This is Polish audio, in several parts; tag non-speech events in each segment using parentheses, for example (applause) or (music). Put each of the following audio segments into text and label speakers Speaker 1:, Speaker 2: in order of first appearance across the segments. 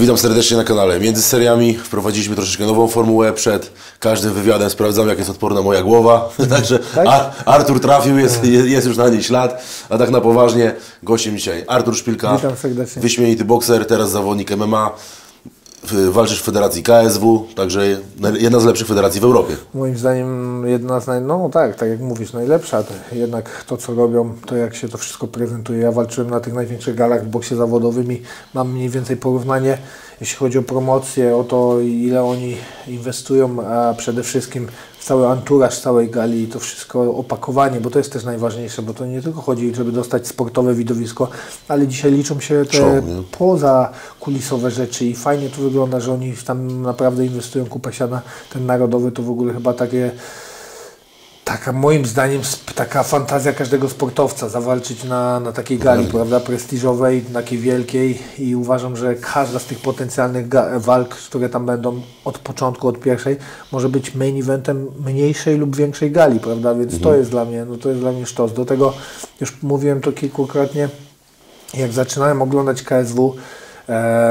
Speaker 1: Witam serdecznie na kanale. Między seriami wprowadziliśmy troszeczkę nową formułę. Przed każdym wywiadem sprawdzam, jak jest odporna moja głowa. (laughs) Także
Speaker 2: Tak?
Speaker 1: Ar Artur trafił, jest, jest już na niej ślad. A tak na poważnie, gościem dzisiaj Artur Szpilka.
Speaker 2: Witam serdecznie.
Speaker 1: Wyśmienity bokser, teraz zawodnik MMA. Walczysz w Federacji KSW, także jedna z lepszych federacji w Europie.
Speaker 2: Moim zdaniem jedna z naj... No tak, tak jak mówisz, najlepsza. Jednak to, co robią, to jak się to wszystko prezentuje. Ja walczyłem na tych największych galach w boksie zawodowym i mam mniej więcej porównanie, jeśli chodzi o promocję, o to ile oni inwestują, a przede wszystkim cały anturaż całej gali, to wszystko opakowanie, bo to jest też najważniejsze, bo to nie tylko chodzi, żeby dostać sportowe widowisko, ale dzisiaj liczą się te
Speaker 1: Show, nie?
Speaker 2: poza kulisowe rzeczy i fajnie to wygląda, że oni tam naprawdę inwestują kupę siana. Ten narodowy to w ogóle chyba takie taka moim zdaniem taka fantazja każdego sportowca zawalczyć na, na takiej gali, prawda, prestiżowej, takiej wielkiej i uważam, że każda z tych potencjalnych walk, które tam będą od początku, od pierwszej, może być main eventem mniejszej lub większej gali, prawda, więc to jest dla mnie, no to jest dla mnie sztos. Do tego już mówiłem to kilkukrotnie, jak zaczynałem oglądać KSW,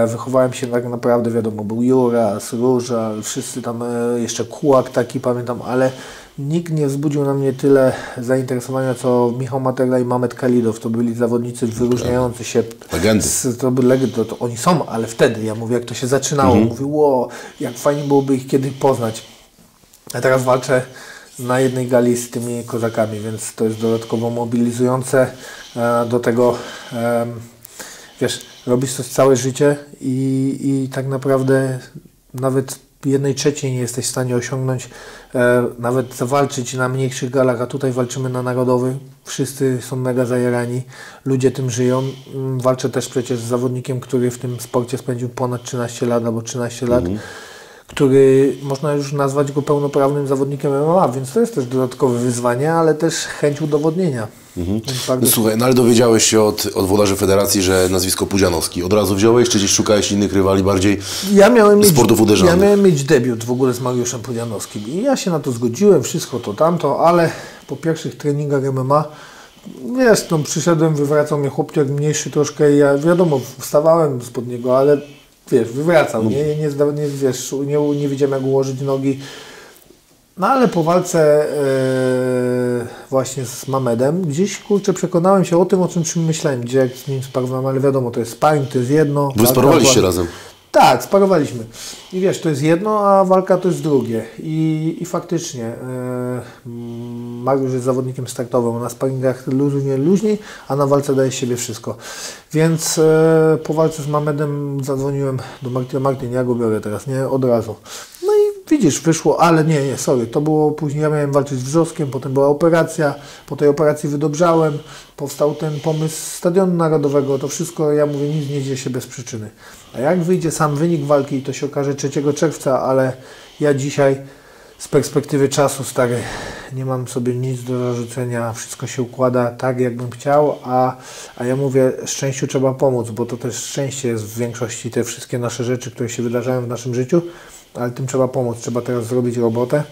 Speaker 2: wychowałem się tak naprawdę, wiadomo, był Juras, Róża, wszyscy tam, e, jeszcze Kułak taki pamiętam, ale nikt nie wzbudził na mnie tyle zainteresowania, co Michał Materla i Mamet Kalidow. To byli zawodnicy wyróżniający się.
Speaker 1: Legendy.
Speaker 2: Z, to to, to oni są, ale wtedy, ja mówię, jak to się zaczynało, mówię, ło, jak fajnie byłoby ich kiedyś poznać. A teraz walczę na jednej gali z tymi kozakami, więc to jest dodatkowo mobilizujące. E, Do tego, wiesz, robisz coś całe życie i, i tak naprawdę nawet jednej trzeciej nie jesteś w stanie osiągnąć, e, nawet zawalczyć na mniejszych galach, a tutaj walczymy na narodowych. Wszyscy są mega zajarani, ludzie tym żyją. Mm, Walczę też przecież z zawodnikiem, który w tym sporcie spędził ponad 13 lat albo 13 lat który można już nazwać go pełnoprawnym zawodnikiem MMA, więc to jest też dodatkowe wyzwanie, ale też chęć udowodnienia. Więc bardzo
Speaker 1: No, słuchaj, no ale dowiedziałeś się od, od włodarzy federacji, że nazwisko Pudzianowski. Od razu wziąłeś, czy gdzieś szukałeś innych rywali bardziej
Speaker 2: Ja miałem, mieć,
Speaker 1: sportów uderzanych?
Speaker 2: ja miałem mieć debiut w ogóle z Mariuszem Pudzianowskim i ja się na to zgodziłem, wszystko to tamto, ale po pierwszych treningach MMA wiesz, no przyszedłem, wywracał mnie chłopciak mniejszy troszkę i ja wiadomo, wstawałem spod niego, ale wiesz, wywracał, nie, nie, zda, nie, wiesz, nie, nie wiedziałem jak ułożyć nogi. No ale po walce e, właśnie z Mamedem, gdzieś kurczę przekonałem się o tym, o czym czym myślałem, gdzie jak z nim sparowałem, ale wiadomo, to jest sparring, to jest jedno.
Speaker 1: Wy sparowaliście
Speaker 2: była-
Speaker 1: razem.
Speaker 2: tak, sparowaliśmy. I wiesz, to jest jedno, a walka to jest drugie. I, i faktycznie mm, Mariusz jest zawodnikiem startowym. Na sparingach luźniej, luźniej, a na walce daje z siebie wszystko. Więc e, po walce z Mamedem zadzwoniłem do Martina. Martin, ja go biorę teraz, nie? Od razu. No widzisz, wyszło, ale nie, nie, sorry, to było później, ja miałem walczyć z Wrzoskiem, potem była operacja, po tej operacji wydobrzałem, powstał ten pomysł Stadionu Narodowego, to wszystko, ja mówię, nic nie dzieje się bez przyczyny. A jak wyjdzie sam wynik walki, to się okaże 3 czerwca, ale ja dzisiaj z perspektywy czasu, stary, nie mam sobie nic do zarzucenia, wszystko się układa tak, jakbym chciał, a, a ja mówię, szczęściu trzeba pomóc, bo to też szczęście jest w większości te wszystkie nasze rzeczy, które się wydarzają w naszym życiu, ale tym trzeba pomóc, trzeba teraz zrobić robotę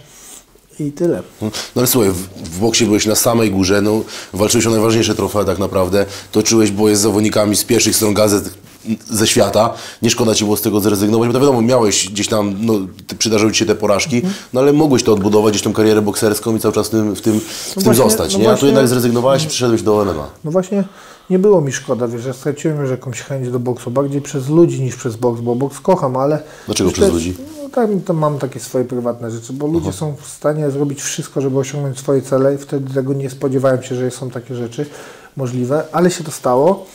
Speaker 2: i tyle.
Speaker 1: No ale słuchaj, w, w boksie byłeś na samej górze, no, walczyłeś o najważniejsze trofea tak naprawdę, toczyłeś boje z zawodnikami z pierwszych stron gazet ze świata, nie szkoda Ci było z tego zrezygnować, bo to wiadomo, miałeś gdzieś tam, no, przydarzyły Ci się te porażki, no ale mogłeś to odbudować, gdzieś tą karierę bokserską i cały czas w tym, w tym, w tym
Speaker 2: właśnie-
Speaker 1: zostać,
Speaker 2: no
Speaker 1: nie? A tu
Speaker 2: właśnie-
Speaker 1: jednak zrezygnowałeś i przyszedłeś do MMA.
Speaker 2: No właśnie nie było mi szkoda, wiesz, ja straciłem już jakąś chęć do boksu, bardziej przez ludzi niż przez boks, bo boks kocham, ale...
Speaker 1: Dlaczego przez ludzi?
Speaker 2: No tak, to mam takie swoje prywatne rzeczy, bo ludzie są w stanie zrobić wszystko, żeby osiągnąć swoje cele i wtedy tego nie spodziewałem się, że są takie rzeczy możliwe, ale się to stało.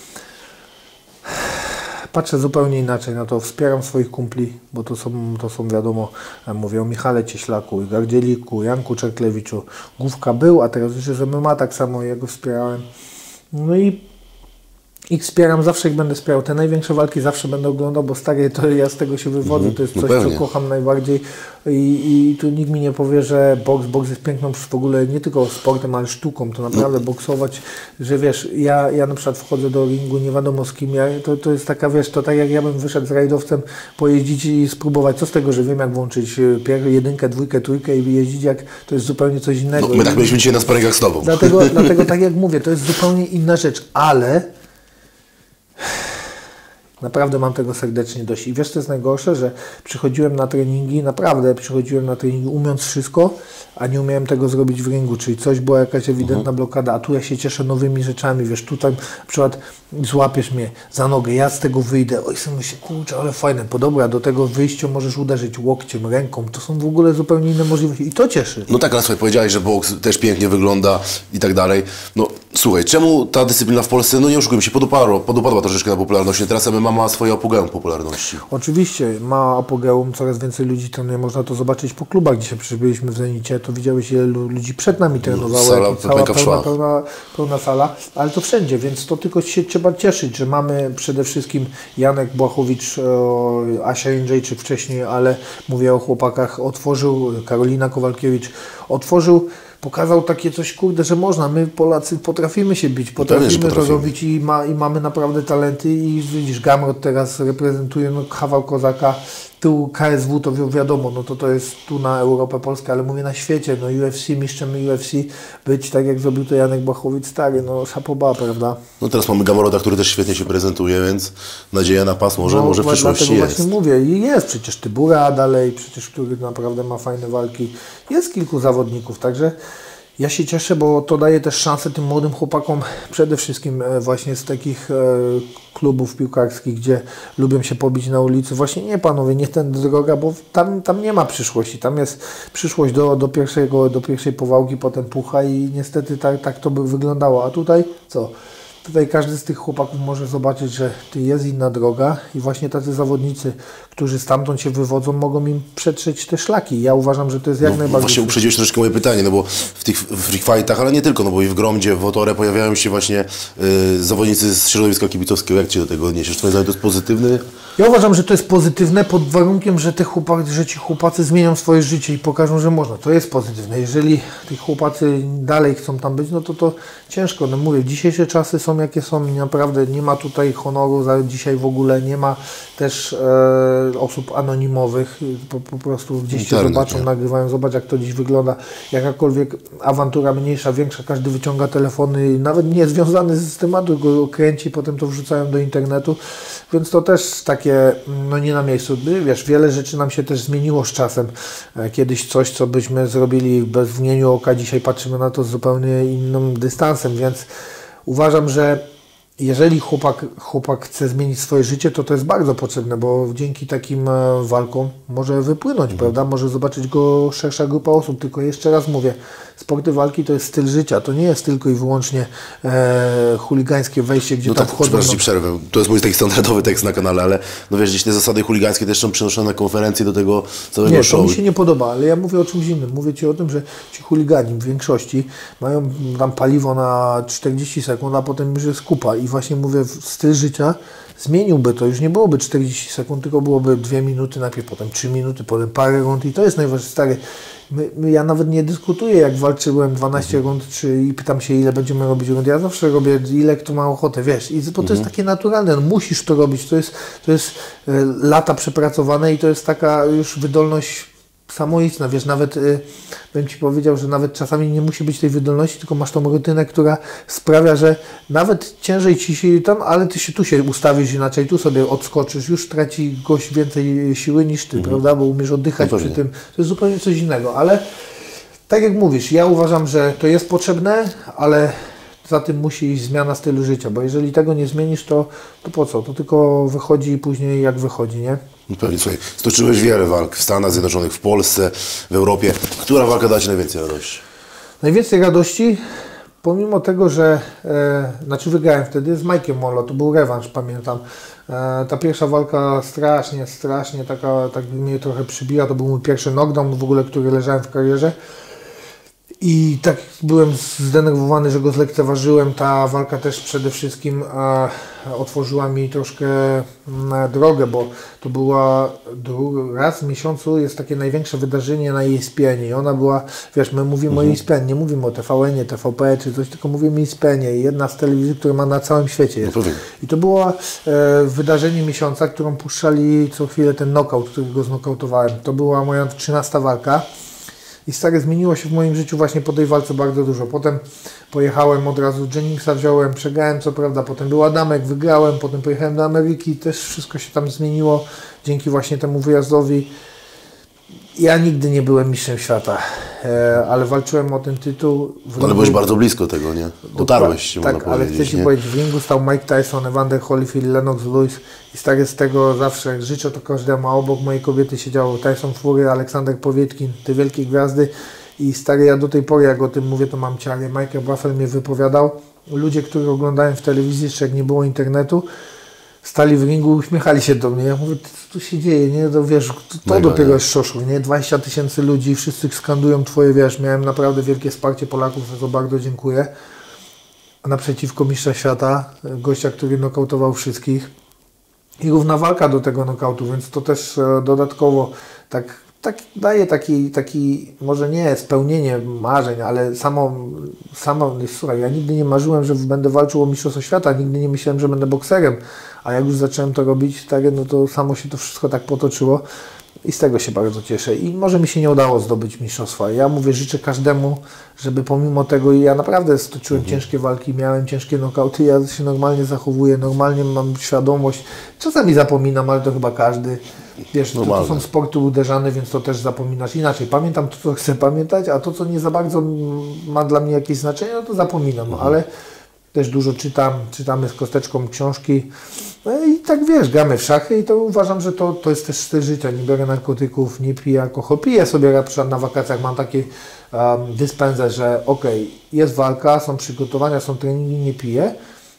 Speaker 2: Patrzę zupełnie inaczej na to, wspieram swoich kumpli, bo to są, to są wiadomo, ja mówię o Michale Cieślaku, Gardzieliku, Janku Czerklewiczu. Główka był, a teraz już jest MMA tak samo, ja go wspierałem. No i ich wspieram, zawsze ich będę wspierał. Te największe walki zawsze będę oglądał, bo stary, to ja z tego się wywodzę, to jest
Speaker 1: no
Speaker 2: coś, co kocham najbardziej. I, i tu nikt mi nie powie, że boks, boks jest piękną w ogóle nie tylko sportem, ale sztuką, to naprawdę boksować, że wiesz, ja, ja na przykład wchodzę do ringu, nie wiadomo z kim, ja, to, to jest taka, wiesz, to tak jak ja bym wyszedł z rajdowcem pojeździć i spróbować, co z tego, że wiem jak włączyć e, pier, jedynkę, dwójkę, trójkę i jeździć, jak to jest zupełnie coś innego.
Speaker 1: No, my tak byliśmy dzisiaj na sparingach z Tobą.
Speaker 2: Dlatego, (laughs) dlatego tak jak mówię, to jest zupełnie inna rzecz, ale Naprawdę mam tego serdecznie dość. I wiesz, co jest najgorsze, że przychodziłem na treningi, naprawdę przychodziłem na treningi umieąc wszystko, a nie umiałem tego zrobić w ringu, czyli coś była jakaś ewidentna
Speaker 1: Mhm.
Speaker 2: blokada, a tu ja się cieszę nowymi rzeczami, wiesz, tutaj na przykład złapiesz mnie za nogę, ja z tego wyjdę, oj sobie myślę, kurczę, ale fajne, bo dobra, do tego wyjścia możesz uderzyć łokciem, ręką, to są w ogóle zupełnie inne możliwości i to cieszy.
Speaker 1: No tak, ale słuchaj, powiedziałeś, że boks też pięknie wygląda i tak dalej. No słuchaj, czemu ta dyscyplina w Polsce, no nie oszukujmy się, podupadła, podupadła troszeczkę na popularności. Teraz MMA ma swoje apogeum popularności.
Speaker 2: Oczywiście ma apogeum, coraz więcej ludzi trenuje, można to zobaczyć po klubach. Dzisiaj przecież byliśmy w Zenicie, to widziałeś ile lu- ludzi przed nami trenowało,
Speaker 1: sala
Speaker 2: jak cała pełna,
Speaker 1: szwach.
Speaker 2: pełna, pełna sala, ale to wszędzie, więc to tylko się trzeba cieszyć, że mamy przede wszystkim Janek Błachowicz, e, Asia Jędrzejczyk wcześniej, ale mówię o chłopakach, otworzył, Karolina Kowalkiewicz, otworzył Pokazał takie coś, kurde, że można. My Polacy potrafimy się bić, potrafimy, to robić i, ma, i mamy naprawdę talenty. I widzisz, Gamrot teraz reprezentuje no, kawał Kozaka, tu KSW to wi- wiadomo, no to to jest tu na Europę Polskę, ale mówię na świecie, no UFC, mistrzem UFC, być tak jak zrobił to Janek Bachowicz stary, no szapoba, prawda?
Speaker 1: No teraz mamy Gamoroda, który też świetnie się prezentuje, więc nadzieja na pas może,
Speaker 2: no,
Speaker 1: może w przyszłości
Speaker 2: dlatego
Speaker 1: jest.
Speaker 2: właśnie mówię, i jest przecież Tybura dalej, przecież który naprawdę ma fajne walki, jest kilku zawodników, także ja się cieszę, bo to daje też szansę tym młodym chłopakom, przede wszystkim e, właśnie z takich e, klubów piłkarskich, gdzie lubią się pobić na ulicy. Właśnie nie panowie, nie ten droga, bo tam, tam nie ma przyszłości. Tam jest przyszłość do, do, pierwszego, do pierwszej powałki, potem pucha i niestety tak, tak to by wyglądało. A tutaj co? Tutaj każdy z tych chłopaków może zobaczyć, że jest inna droga i właśnie tacy zawodnicy, którzy stamtąd się wywodzą, mogą im przetrzeć te szlaki. Ja uważam, że to jest jak
Speaker 1: No,
Speaker 2: najbardziej.
Speaker 1: właśnie uprzedziłeś troszeczkę moje pytanie, no bo w tych freak fightach, ale nie tylko, no bo i w Gromdzie, w Otore pojawiają się właśnie y, zawodnicy z środowiska kibicowskiego. Jak Cię do tego odniesiesz? Twoim zdaniem to jest pozytywny?
Speaker 2: Ja uważam, że to jest pozytywne pod warunkiem, że, te chłopacy, że ci chłopacy zmienią swoje życie i pokażą, że można. To jest pozytywne. Jeżeli tych chłopacy dalej chcą tam być, no to to ciężko. No mówię, dzisiejsze czasy są jakie są i naprawdę nie ma tutaj honoru za dzisiaj w ogóle, nie ma też e, osób anonimowych. Po, po prostu gdzieś się zobaczą,
Speaker 1: nie?
Speaker 2: nagrywają, zobacz jak to dziś wygląda. Jakakolwiek awantura mniejsza, większa, każdy wyciąga telefony, nawet nie związany z tematu, go kręci, potem to wrzucają do internetu, więc to też takie, no nie na miejscu. Wiesz, wiele rzeczy nam się też zmieniło z czasem. E, Kiedyś coś, co byśmy zrobili bez wnieniu oka, dzisiaj patrzymy na to z zupełnie innym dystansem, więc uważam, że jeżeli chłopak, chłopak chce zmienić swoje życie, to to jest bardzo potrzebne, bo dzięki takim e, walkom może wypłynąć, prawda? Może zobaczyć go szersza grupa osób. Tylko jeszcze raz mówię, sporty walki to jest styl życia. To nie jest tylko i wyłącznie e, chuligańskie wejście, gdzie
Speaker 1: No
Speaker 2: tam
Speaker 1: tak,
Speaker 2: wchodzą.
Speaker 1: przepraszam,
Speaker 2: no,
Speaker 1: przerwę. To jest mój taki standardowy tekst na kanale, ale no wiesz, gdzieś te zasady chuligańskie też są przenoszone na konferencje do tego całego
Speaker 2: Nie, to
Speaker 1: show.
Speaker 2: mi się nie podoba, ale ja mówię o czymś innym. Mówię Ci o tym, że ci chuligani w większości mają tam paliwo na 40 sekund, a potem już jest kupa. I właśnie mówię, styl życia zmieniłby to. Już nie byłoby 40 sekund, tylko byłoby 2 minuty, najpierw potem 3 minuty, potem parę rund i to jest najważniejsze. Stary, my, my, ja nawet nie dyskutuję, jak walczyłem 12 rund, czy i pytam się, ile będziemy robić rund. Ja zawsze robię, ile kto ma ochotę, wiesz. I, bo to jest takie naturalne, no, musisz to robić. To jest, to jest e, lata przepracowane i to jest taka już wydolność samoistna, wiesz, nawet y, bym Ci powiedział, że nawet czasami nie musi być tej wydolności, tylko masz tą rutynę, która sprawia, że nawet ciężej Ci się tam, ale Ty się tu się ustawisz inaczej, tu sobie odskoczysz, już traci gość więcej siły niż Ty, prawda, bo umiesz oddychać
Speaker 1: No
Speaker 2: przy tym, to jest zupełnie coś innego, ale tak jak mówisz, ja uważam, że to jest potrzebne, ale za tym musi iść zmiana stylu życia, bo jeżeli tego nie zmienisz, to, to po co? To tylko wychodzi później jak wychodzi, nie?
Speaker 1: No Pewnie, słuchaj, stoczyłeś wiele walk w Stanach Zjednoczonych, w Polsce, w Europie. Która walka da Ci najwięcej radości?
Speaker 2: Najwięcej radości, pomimo tego, że e, znaczy wygrałem wtedy z Mike'iem Molo, to był rewanż, pamiętam. E, ta pierwsza walka strasznie, strasznie taka, tak mnie trochę przybiła, to był mój pierwszy knockdown w ogóle, który leżałem w karierze. I tak byłem zdenerwowany, że go zlekceważyłem. Ta walka też przede wszystkim e, otworzyła mi troszkę mm, drogę, bo to była raz w miesiącu jest takie największe wydarzenie na ESPN i ona była, wiesz, my mówimy o ESPN, nie mówimy o TVN, TVP czy coś, tylko mówimy o ESPN, jedna z telewizji, która ma na całym świecie jest.
Speaker 1: pewnie.
Speaker 2: I to było e, wydarzenie miesiąca, którą puszczali co chwilę ten knockout, którego znokautowałem. To była moja 13 walka. I stary, zmieniło się w moim życiu właśnie po tej walce bardzo dużo. Potem pojechałem od razu, Jenningsa wziąłem, przegrałem co prawda, potem był Adamek, wygrałem, potem pojechałem do Ameryki, też wszystko się tam zmieniło dzięki właśnie temu wyjazdowi. Ja nigdy nie byłem mistrzem świata, e, ale walczyłem o ten tytuł. w
Speaker 1: Ale byłeś
Speaker 2: ringu.
Speaker 1: bardzo blisko tego, nie? Dotarłeś się,
Speaker 2: Tak,
Speaker 1: można
Speaker 2: ale
Speaker 1: powiedzieć,
Speaker 2: chcę Ci powiedzieć, w ringu stał Mike Tyson, Evander Holyfield, Lennox Lewis i stary z tego zawsze życzę to każdemu, a obok mojej kobiety siedział Tyson Fury, Aleksander Powietkin, te wielkie gwiazdy i stary, ja do tej pory jak o tym mówię, to mam ciarę. Michael Buffel mnie wypowiadał, ludzie, których oglądałem w telewizji, jeszcze jak nie było internetu, stali w ringu, uśmiechali się do mnie. Ja mówię, co tu się dzieje, nie? To wiesz, to, to
Speaker 1: Mega,
Speaker 2: dopiero
Speaker 1: nie?
Speaker 2: jest szoszu, nie? 20 tysięcy ludzi, wszyscy skandują twoje, wiesz, miałem naprawdę wielkie wsparcie Polaków, za to bardzo dziękuję. A naprzeciwko mistrza świata, gościa, który nokautował wszystkich. I równa walka do tego nokautu, więc to też e, dodatkowo tak, tak daje taki, taki, może nie spełnienie marzeń, ale samo, samo, słuchaj, ja nigdy nie marzyłem, że będę walczył o mistrzostwo świata, nigdy nie myślałem, że będę bokserem, a jak już zacząłem to robić, tak, no to samo się to wszystko tak potoczyło i z tego się bardzo cieszę. I może mi się nie udało zdobyć mistrzostwa. Ja mówię, życzę każdemu, żeby pomimo tego, ja naprawdę stoczyłem ciężkie walki, miałem ciężkie nokauty, ja się normalnie zachowuję, normalnie mam świadomość. Czasami zapominam, ale to chyba każdy. Wiesz, to, to są sporty uderzane, więc to też zapominasz inaczej. Pamiętam to, co chcę pamiętać, a to, co nie za bardzo ma dla mnie jakieś znaczenie, no to zapominam, ale też dużo czytam, czytamy z kosteczką książki. No i tak wiesz, gramy w szachy i to uważam, że to, to jest też styl życia. Nie biorę narkotyków, nie piję alkohol. Piję sobie na przykład na wakacjach, mam takie um, dyspensę, że okej, jest walka, są przygotowania, są treningi, nie piję.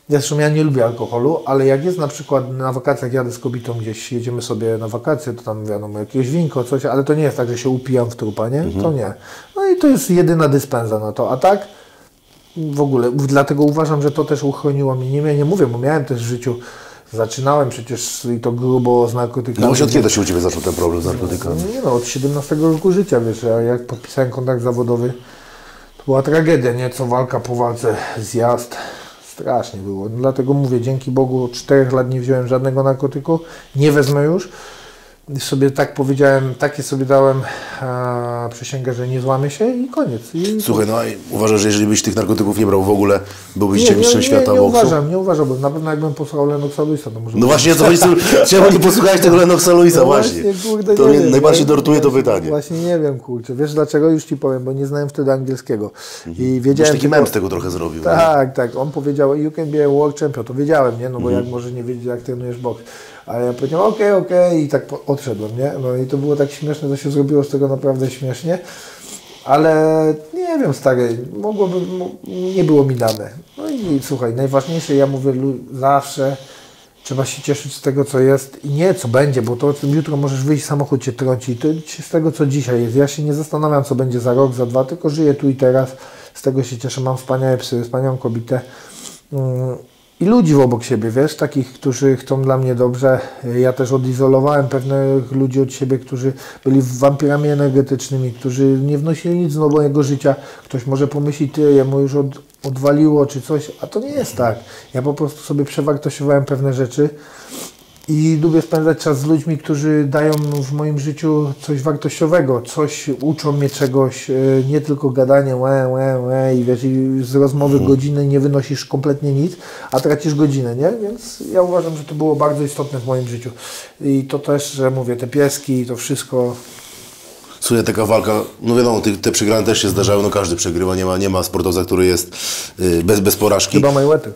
Speaker 2: Zresztą ja nie lubię alkoholu, ale jak jest na przykład na wakacjach, jadę z kobietą gdzieś, jedziemy sobie na wakacje, to tam wiadomo, jakieś winko, coś, ale to nie jest tak, że się upijam w trupa, nie? To nie. No i to jest jedyna dyspensa na to. A tak, w ogóle, dlatego uważam, że to też uchroniło mnie. Nie, nie mówię, bo miałem też w życiu, zaczynałem przecież i to grubo z narkotykami.
Speaker 1: No od kiedy się u Ciebie zaczął ten problem z narkotykami?
Speaker 2: Nie no, od 17 roku życia, wiesz, ja jak podpisałem kontrakt zawodowy, to była tragedia, nie? Co walka po walce, zjazd, strasznie było. Dlatego mówię, dzięki Bogu od 4 lat nie wziąłem żadnego narkotyku, nie wezmę już. I sobie tak powiedziałem, takie sobie dałem a, przysięgę, że nie złamię się i koniec. I
Speaker 1: Słuchaj, no i uważasz, że jeżeli byś tych narkotyków nie brał w ogóle, byłbyś
Speaker 2: nie, nie,
Speaker 1: mistrzem
Speaker 2: nie,
Speaker 1: świata
Speaker 2: nie
Speaker 1: boksu?
Speaker 2: uważam, nie uważam, bo na pewno jakbym posłuchał Lennoxa Lewisa, to może
Speaker 1: No właśnie, to właśnie, czemu nie posłuchałeś tego Lennoxa Luisa
Speaker 2: No
Speaker 1: właśnie?
Speaker 2: kurde,
Speaker 1: To
Speaker 2: nie
Speaker 1: mnie
Speaker 2: wiem,
Speaker 1: najbardziej
Speaker 2: właśnie-
Speaker 1: dortuje to
Speaker 2: właśnie-
Speaker 1: pytanie.
Speaker 2: Właśnie nie wiem, kurczę. Wiesz dlaczego? Już Ci powiem, bo nie znałem wtedy angielskiego. I
Speaker 1: Już
Speaker 2: wiedziałem
Speaker 1: taki mem z tego trochę zrobił. nie?
Speaker 2: Tak, tak. On powiedział, you can be a world champion. To wiedziałem, nie? No bo
Speaker 1: Mhm.
Speaker 2: jak może nie wiedzieć, jak trenujesz boks. Ale ja powiedziałem, okej, okej i tak odszedłem, nie? No i to było tak śmieszne, to się zrobiło z tego naprawdę śmiesznie. Ale nie wiem, stary, mogłoby, mo- nie było mi dane. No i słuchaj, najważniejsze, ja mówię zawsze, trzeba się cieszyć z tego, co jest i nie co będzie, bo to jutro możesz wyjść, samochód cię trąci. To z tego, co dzisiaj jest. Ja się nie zastanawiam, co będzie za rok, za dwa, tylko żyję tu i teraz. Z tego się cieszę. Mam wspaniałe psy, wspaniałą kobietę. I ludzi obok siebie, wiesz, takich, którzy chcą dla mnie dobrze. Ja też odizolowałem pewnych ludzi od siebie, którzy byli wampirami energetycznymi, którzy nie wnosili nic do mojego życia. Ktoś może pomyśleć, ty, jemu już od, odwaliło czy coś, a to nie jest tak. Ja po prostu sobie przewartościowałem pewne rzeczy i lubię spędzać czas z ludźmi, którzy dają w moim życiu coś wartościowego, coś uczą mnie czegoś, e, nie tylko gadanie łe, łe, łe i wiesz, i z rozmowy godziny nie wynosisz kompletnie nic, a tracisz godzinę, nie? Więc ja uważam, że to było bardzo istotne w moim życiu. I to też, że mówię, te pieski, to wszystko,
Speaker 1: Słuchaj, taka walka, no wiadomo, te, te przegrane też się zdarzały, no każdy przegrywa, nie ma, nie ma sportowca, który jest y, bez, bez porażki,
Speaker 2: chyba Mayweather.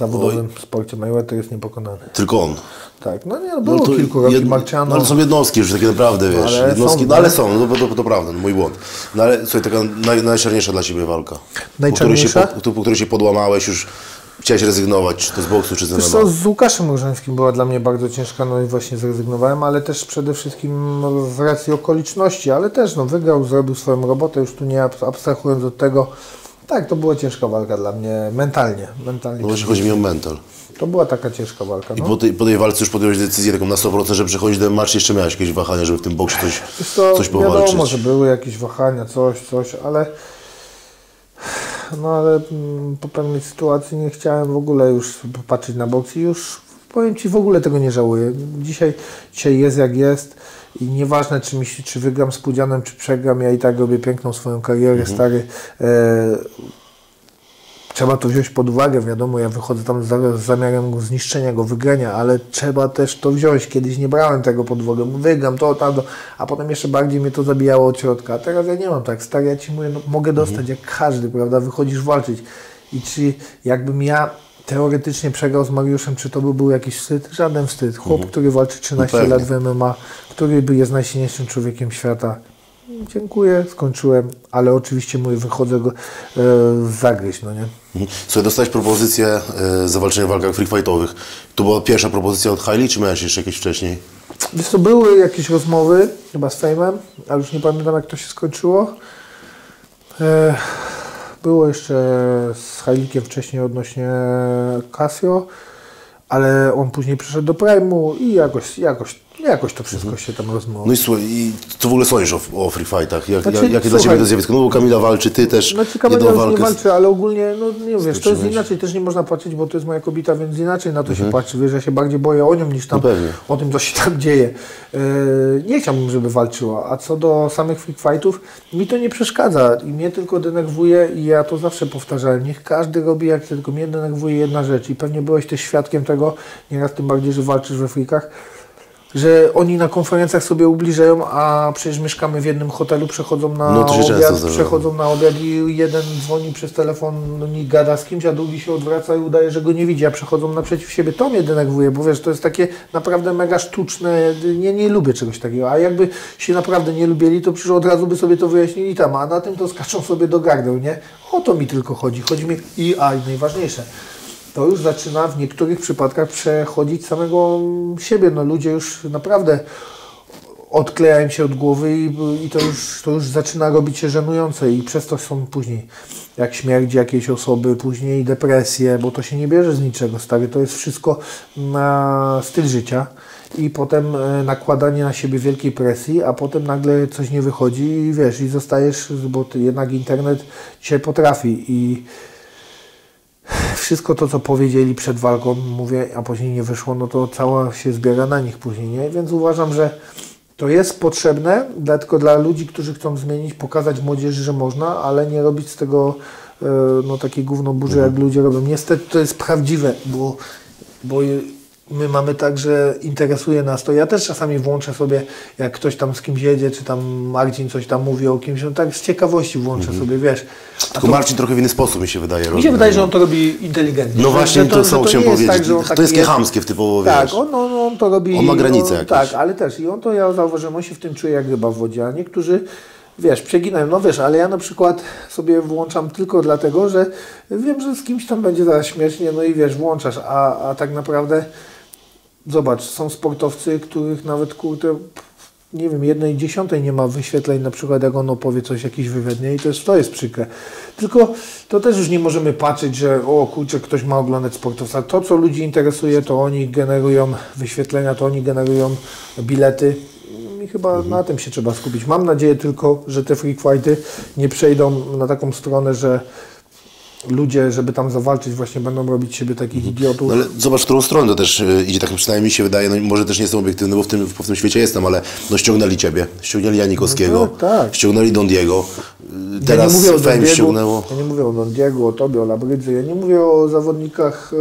Speaker 2: Zawodowym sporcie Mayweather jest niepokonany.
Speaker 1: tylko on.
Speaker 2: Tak, no nie, no było kilku, Rocky
Speaker 1: jed-
Speaker 2: Marciano.
Speaker 1: No, ale są jednostki już takie naprawdę, wiesz,
Speaker 2: Ale
Speaker 1: jednostki,
Speaker 2: są,
Speaker 1: no ale
Speaker 2: no.
Speaker 1: są, no, to, to, to prawda, no, mój błąd. No ale słuchaj, taka naj, najczarniejsza dla Ciebie walka, po której, się,
Speaker 2: Najczarniejsza?
Speaker 1: po, po której się podłamałeś, już chciałeś rezygnować, czy to z boksu, czy z
Speaker 2: Wiesz co, z Łukaszem Różańskim była dla mnie bardzo ciężka, no i właśnie zrezygnowałem, ale też przede wszystkim no, z racji okoliczności, ale też no, wygrał, zrobił swoją robotę, już tu nie abs- abstrahując od tego. Tak, to była ciężka walka dla mnie, mentalnie. mentalnie
Speaker 1: No właśnie chodzi mi o mental.
Speaker 2: To była taka ciężka walka.
Speaker 1: I
Speaker 2: No.
Speaker 1: po tej, po tej walce już podjąłeś decyzję taką na 100%, że przechodzisz do match, jeszcze miałeś jakieś wahania, żeby w tym boksie coś,
Speaker 2: co,
Speaker 1: coś powalczyć.
Speaker 2: wiadomo, że były jakieś wahania, coś, coś, ale no ale mm, po pewnej sytuacji nie chciałem w ogóle już patrzeć na boks i już powiem Ci, w ogóle tego nie żałuję. Dzisiaj, dzisiaj jest jak jest. I nieważne czy, mi, czy wygram z Pudzianem, czy przegram, ja i tak robię piękną swoją karierę, stary. E, Trzeba to wziąć pod uwagę, wiadomo, ja wychodzę tam z, zamiarem zniszczenia go, wygrania, ale trzeba też to wziąć. Kiedyś nie brałem tego pod uwagę, wygram to, tamto, a potem jeszcze bardziej mnie to zabijało od środka. A teraz ja nie mam tak, stary, ja Ci mówię, no, mogę dostać jak każdy, prawda, wychodzisz walczyć. I czy jakbym ja teoretycznie przegrał z Mariuszem, czy to by był jakiś wstyd? Żaden wstyd. Chłop, który walczy 13
Speaker 1: pewnie.
Speaker 2: lat w MMA, który by jest najsilniejszym człowiekiem świata. Dziękuję, skończyłem, ale oczywiście mówię, wychodzę go e, zagryźć, no nie?
Speaker 1: Mhm. Słuchaj, dostałeś propozycję e, zawalczenia w walkach free fightowych. To była pierwsza propozycja od Hailey, czy miałeś jeszcze jakieś wcześniej?
Speaker 2: Wiesz co, były jakieś rozmowy, chyba z Fejmem, ale już nie pamiętam jak to się skończyło. E, było jeszcze z Hajlikiem wcześniej odnośnie Casio, ale on później przyszedł do Prime'u i jakoś, jakoś, jakoś to wszystko się tam rozmawiało.
Speaker 1: No i słuchaj, i co w ogóle sądzisz o, o free fightach? Jak,
Speaker 2: Znaczy,
Speaker 1: jak, jakie dla
Speaker 2: słuchaj-
Speaker 1: Ciebie to zjawisko? No bo Kamila walczy, Ty też
Speaker 2: Znaczy Kamila już nie
Speaker 1: walkę. z-
Speaker 2: walczy, ale ogólnie, no nie wiesz, to jest inaczej, też nie można patrzeć, bo to jest moja kobieta, więc inaczej na to się patrzy, wiesz, ja się bardziej boję o nią niż tam,
Speaker 1: Mhm. No
Speaker 2: o tym, co się tam dzieje. Yy, nie chciałbym, żeby walczyła, a co do samych freak fightów, mi to nie przeszkadza i mnie tylko denerwuje i ja to zawsze powtarzałem, niech każdy robi jak tylko mnie denerwuje jedna rzecz i pewnie byłeś też świadkiem tego, nieraz tym bardziej, że walczysz we freakach, że oni na konferencjach sobie ubliżają, a przecież mieszkamy w jednym hotelu, przechodzą na
Speaker 1: No
Speaker 2: obiad, przechodzą na obiad i jeden dzwoni przez telefon no, i gada z kimś, a drugi się odwraca i udaje, że go nie widzi, a przechodzą naprzeciw siebie. To mnie denerwuje, bo wiesz, to jest takie naprawdę mega sztuczne, nie, nie lubię czegoś takiego, a jakby się naprawdę nie lubili, to przecież od razu by sobie to wyjaśnili tam, a na tym to skaczą sobie do gardeł, nie? O to mi tylko chodzi. Chodzi mi i, a i najważniejsze, to już zaczyna w niektórych przypadkach przechodzić samego siebie. No ludzie już naprawdę odklejają się od głowy i, i to, już, to już zaczyna robić się żenujące i przez to są później jak śmierć jakiejś osoby, później depresje, bo to się nie bierze z niczego, stary, to jest wszystko na styl życia i potem e, nakładanie na siebie wielkiej presji, a potem nagle coś nie wychodzi i wiesz, i zostajesz, bo jednak internet dzisiaj potrafi i wszystko to, co powiedzieli przed walką, mówię, a później nie wyszło, no to cała się zbiera na nich później, nie? Więc uważam, że to jest potrzebne, dla, tylko dla ludzi, którzy chcą zmienić, pokazać młodzieży, że można, ale nie robić z tego e, no, takiej gówno burzy, jak ludzie robią. Niestety to jest prawdziwe, bo, bo my mamy tak, że interesuje nas to. Ja też czasami włączę sobie, jak ktoś tam z kimś jedzie, czy tam Marcin coś tam mówi o kimś, no tak z ciekawości włączę sobie, wiesz. A
Speaker 1: Tylko Marcin trochę w inny sposób mi się wydaje.
Speaker 2: mi
Speaker 1: robi,
Speaker 2: się wydaje, że on to robi inteligentnie.
Speaker 1: No właśnie, to, samo
Speaker 2: nie
Speaker 1: chciałem powiedzieć.
Speaker 2: tak, on
Speaker 1: to
Speaker 2: taki
Speaker 1: jest chamskie w typowo,
Speaker 2: Tak,
Speaker 1: wiesz.
Speaker 2: on, on, on to robi.
Speaker 1: On ma granice
Speaker 2: on,
Speaker 1: jakieś.
Speaker 2: Tak, ale też i on to ja zauważyłem, on się w tym czuje jak ryba w wodzie, a niektórzy wiesz, przeginają. No wiesz, ale ja na przykład sobie włączam tylko dlatego, że wiem, że z kimś tam będzie zaraz śmiesznie, no i wiesz, włączasz, a, a tak naprawdę zobacz, są sportowcy, których nawet kurde nie wiem, jednej dziesiątej nie ma wyświetleń, na przykład jak on opowie coś, jakiś wywiad, nie? I to jest, to jest przykre. Tylko to też już nie możemy patrzeć, że o kurczę, ktoś ma oglądać sportowca. To, co ludzi interesuje, to oni generują wyświetlenia, to oni generują bilety. I chyba na tym się trzeba skupić. Mam nadzieję tylko, że te freak fighty nie przejdą na taką stronę, że ludzie, żeby tam zawalczyć, właśnie będą robić siebie takich idiotów.
Speaker 1: No ale zobacz, w którą stronę to też y, idzie, tak przynajmniej mi się wydaje, no może też nie jestem obiektywny, bo w tym, w tym świecie jestem, ale no ściągnęli Ciebie, ściągnęli Janikowskiego,
Speaker 2: No tak,
Speaker 1: ściągnęli Don Diego, y, teraz
Speaker 2: ja nie mówię o
Speaker 1: Fame
Speaker 2: Don Diego,
Speaker 1: ściągnęło.
Speaker 2: Ja nie mówię o Don Diego, o Tobie, o Labrydze, ja nie mówię o zawodnikach,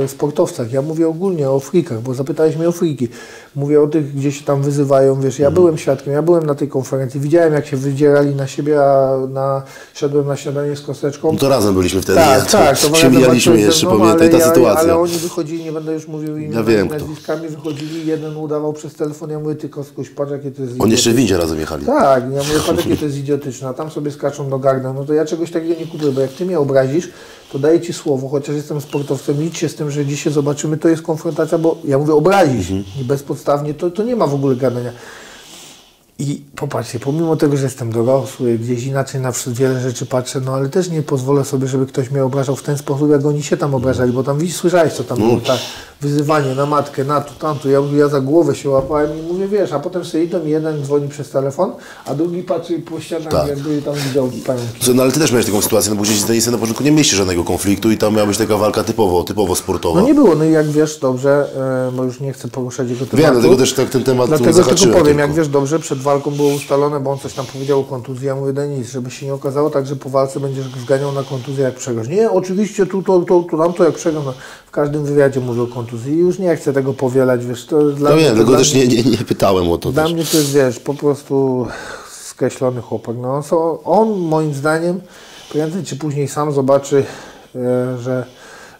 Speaker 2: e, e, sportowcach, ja mówię ogólnie o frikach, bo zapytałeś mnie o friki. Mówię o tych, gdzie się tam wyzywają, wiesz,
Speaker 1: Mhm.
Speaker 2: ja byłem świadkiem, ja byłem na tej konferencji, widziałem jak się wydzierali na siebie, a na, szedłem na śniadanie z kosteczką.
Speaker 1: No to razem byliśmy wtedy,
Speaker 2: Tak,
Speaker 1: ja,
Speaker 2: tak, to
Speaker 1: się mijaliśmy jeszcze,
Speaker 2: mną,
Speaker 1: pamiętaj
Speaker 2: ale
Speaker 1: ta
Speaker 2: ja,
Speaker 1: sytuacja.
Speaker 2: Ale oni wychodzili, nie będę już mówił imienami,
Speaker 1: wiem, kto.
Speaker 2: nazwiskami, wychodzili, jeden udawał przez telefon, ja mówię, ty kostkuś, patrz jakie to jest
Speaker 1: Oni jeszcze w
Speaker 2: idiotyczne.
Speaker 1: windzie razem jechali.
Speaker 2: Tak, ja mówię, patrz jakie to jest (laughs) idiotyczne, a tam sobie skaczą do gardła, no to ja czegoś takiego nie kupuję, bo jak ty mnie obrazisz, to daję ci słowo, chociaż jestem sportowcem, licz się z tym, że dzisiaj zobaczymy, to jest konfrontacja, bo ja mówię obrazić,
Speaker 1: Mhm.
Speaker 2: i bezpodstawnie, to, to nie ma w ogóle gadania. I popatrzcie, pomimo tego, że jestem dorosły, gdzieś inaczej na wiele rzeczy patrzę, no ale też nie pozwolę sobie, żeby ktoś mnie obrażał w ten sposób, jak oni się tam obrażali, bo tam widzisz, słyszałeś co tam było, tak, wyzywanie na matkę, na to, tamto, ja, ja za głowę się łapałem i mówię, wiesz, a potem sobie idą jeden dzwoni przez telefon, a drugi patrzy po ścianach,
Speaker 1: Tak.
Speaker 2: jakby tam widział pająki.
Speaker 1: No ale ty też miałeś taką sytuację, no bo gdzieś z tenisem na początku nie mieliście żadnego konfliktu i tam miała być taka walka typowo, typowo sportowa.
Speaker 2: No nie było, no i jak wiesz dobrze, e, bo już nie chcę poruszać jego tematu.
Speaker 1: Wiem, dlatego też tak ten temat tu
Speaker 2: Dlatego tylko powiem,
Speaker 1: tylko.
Speaker 2: jak wiesz dobrze, przed walką było ustalone, bo on coś tam powiedział o kontuzji, ja mówię, Denis, żeby się nie okazało tak, że po walce będziesz zganiał na kontuzję jak przegrasz. Nie, oczywiście tu, to, to, tu, tam to jak przegram. No, w każdym wywiadzie mówię o kontuzji i już nie chcę tego powielać, wiesz, to dla
Speaker 1: No
Speaker 2: mnie...
Speaker 1: wiem, dlatego też nie, nie, nie pytałem o to
Speaker 2: Dla
Speaker 1: też.
Speaker 2: mnie to jest, wiesz, po prostu skreślony chłopak. No, on, on moim zdaniem prędzej czy później sam zobaczy, e, że,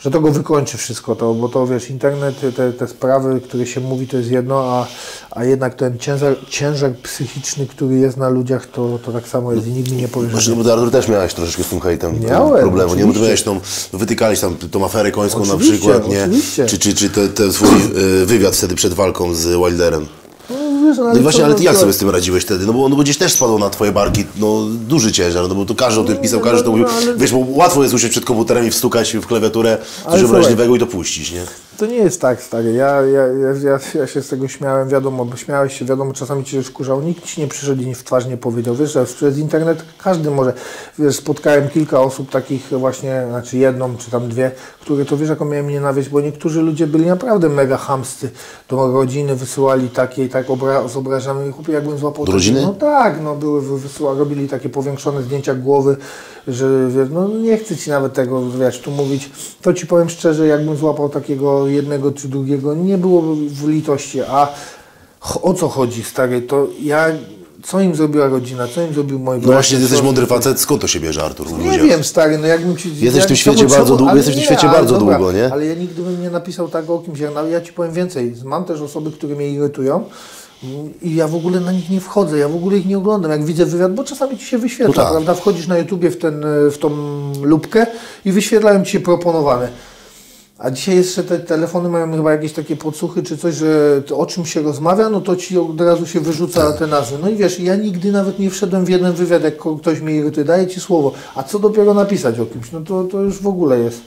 Speaker 2: że to go wykończy wszystko to, bo to wiesz, internet, te, te sprawy, które się mówi, to jest jedno, a, a jednak ten ciężar, ciężar psychiczny, który jest na ludziach, to, to tak samo jest i nikt mi nie powie,
Speaker 1: bo ty, Artur też miałeś troszeczkę z tym hejtem
Speaker 2: Miałem,
Speaker 1: problemu, nie? Bo ty miałeś tą, wytykałeś tam tą aferę końską na
Speaker 2: Oczywiście,
Speaker 1: przykład, nie?
Speaker 2: oczywiście.
Speaker 1: Czy, czy, czy te, te swój y, wywiad wtedy przed walką z Wilderem.
Speaker 2: No, wiesz, no,
Speaker 1: No i właśnie, ale ty jak sobie z tym radziłeś wtedy? No bo, no bo gdzieś też spadło na twoje barki no, duży ciężar, no bo to każdy o tym pisał, każdy to mówił.
Speaker 2: no, ale-
Speaker 1: Wiesz, bo łatwo jest usiąść przed komputerem i wstukać w klawiaturę coś obraźliwego i to puścić, nie?
Speaker 2: To nie jest tak, stary. Ja, ja, ja, ja, się z tego śmiałem, wiadomo, bo śmiałeś się, wiadomo, czasami cię wkurzał. Nikt ci nie przyszedł i w twarz nie powiedział. Wiesz, że przez internet każdy może. Wiesz, spotkałem kilka osób takich właśnie, znaczy jedną czy tam dwie, które to wiesz, jaką miałem nienawiść, bo niektórzy ludzie byli naprawdę mega chamscy. Do rodziny wysyłali takie i tak obra z obrażami. Chłopie, jakbym złapał...
Speaker 1: Do rodziny?
Speaker 2: No tak, no były, wy- wysyła, robili takie powiększone zdjęcia głowy, że wiesz, no nie chcę Ci nawet tego, wiesz, tu mówić. To Ci powiem szczerze, jakbym złapał takiego jednego czy drugiego, nie byłoby w litości, a o co chodzi, stary, to ja, co im zrobiła rodzina, co im zrobił mój
Speaker 1: No właśnie, ty jesteś mądry facet, skąd to się bierze, Artur? w
Speaker 2: nie
Speaker 1: ludziach?
Speaker 2: wiem, stary, no jakbym ci...
Speaker 1: Jesteś w tym świecie bardzo długo- jesteś w
Speaker 2: nie,
Speaker 1: świecie
Speaker 2: ale
Speaker 1: bardzo
Speaker 2: dobra,
Speaker 1: długo, nie?
Speaker 2: Ale ja nigdy bym nie napisał tak o kimś, no, ja Ci powiem więcej, mam też osoby, które mnie irytują i ja w ogóle na nich nie wchodzę, ja w ogóle ich nie oglądam, jak widzę wywiad, bo czasami Ci się wyświetla,
Speaker 1: No tak.
Speaker 2: prawda, wchodzisz na YouTubie w, ten, w tą lubkę i wyświetlają Ci się proponowane. A dzisiaj jeszcze te telefony mają chyba jakieś takie podsłuchy czy coś, że o czym się rozmawia, no to ci od razu się wyrzuca
Speaker 1: Tak.
Speaker 2: te nazwy. No i wiesz, ja nigdy nawet nie wszedłem w jeden wywiad, jak ktoś mnie irytuje, daję ci słowo. A co dopiero napisać o kimś? No to, to już w ogóle jest.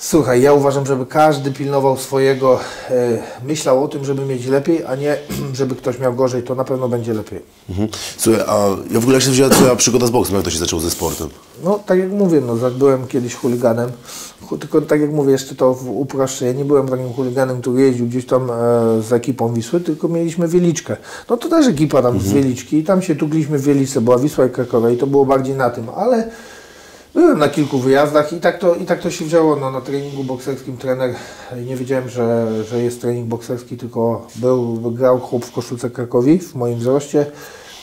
Speaker 2: Słuchaj, ja uważam, żeby każdy pilnował swojego, e, myślał o tym, żeby mieć lepiej, a nie (clears throat) żeby ktoś miał gorzej, to na pewno będzie lepiej.
Speaker 1: Mhm. Słuchaj, a ja w ogóle jak się wzięła twoja przygoda z boksem, jak to się zaczęło ze sportem?
Speaker 2: No, tak jak mówię, no, byłem kiedyś chuliganem, Chu- tylko tak jak mówię, jeszcze to uproszczę, ja nie byłem takim chuliganem, który jeździł gdzieś tam e, z ekipą Wisły, tylko mieliśmy Wieliczkę. No to też ekipa tam z Wieliczki i tam się tugliśmy w Wielice, była Wisła i Krakowa i to było bardziej na tym, ale byłem na kilku wyjazdach i tak to, i tak to się wzięło, no, na treningu bokserskim trener, nie wiedziałem, że, że jest trening bokserski, tylko był, grał chłop w koszulce Krakowi w moim wzroście,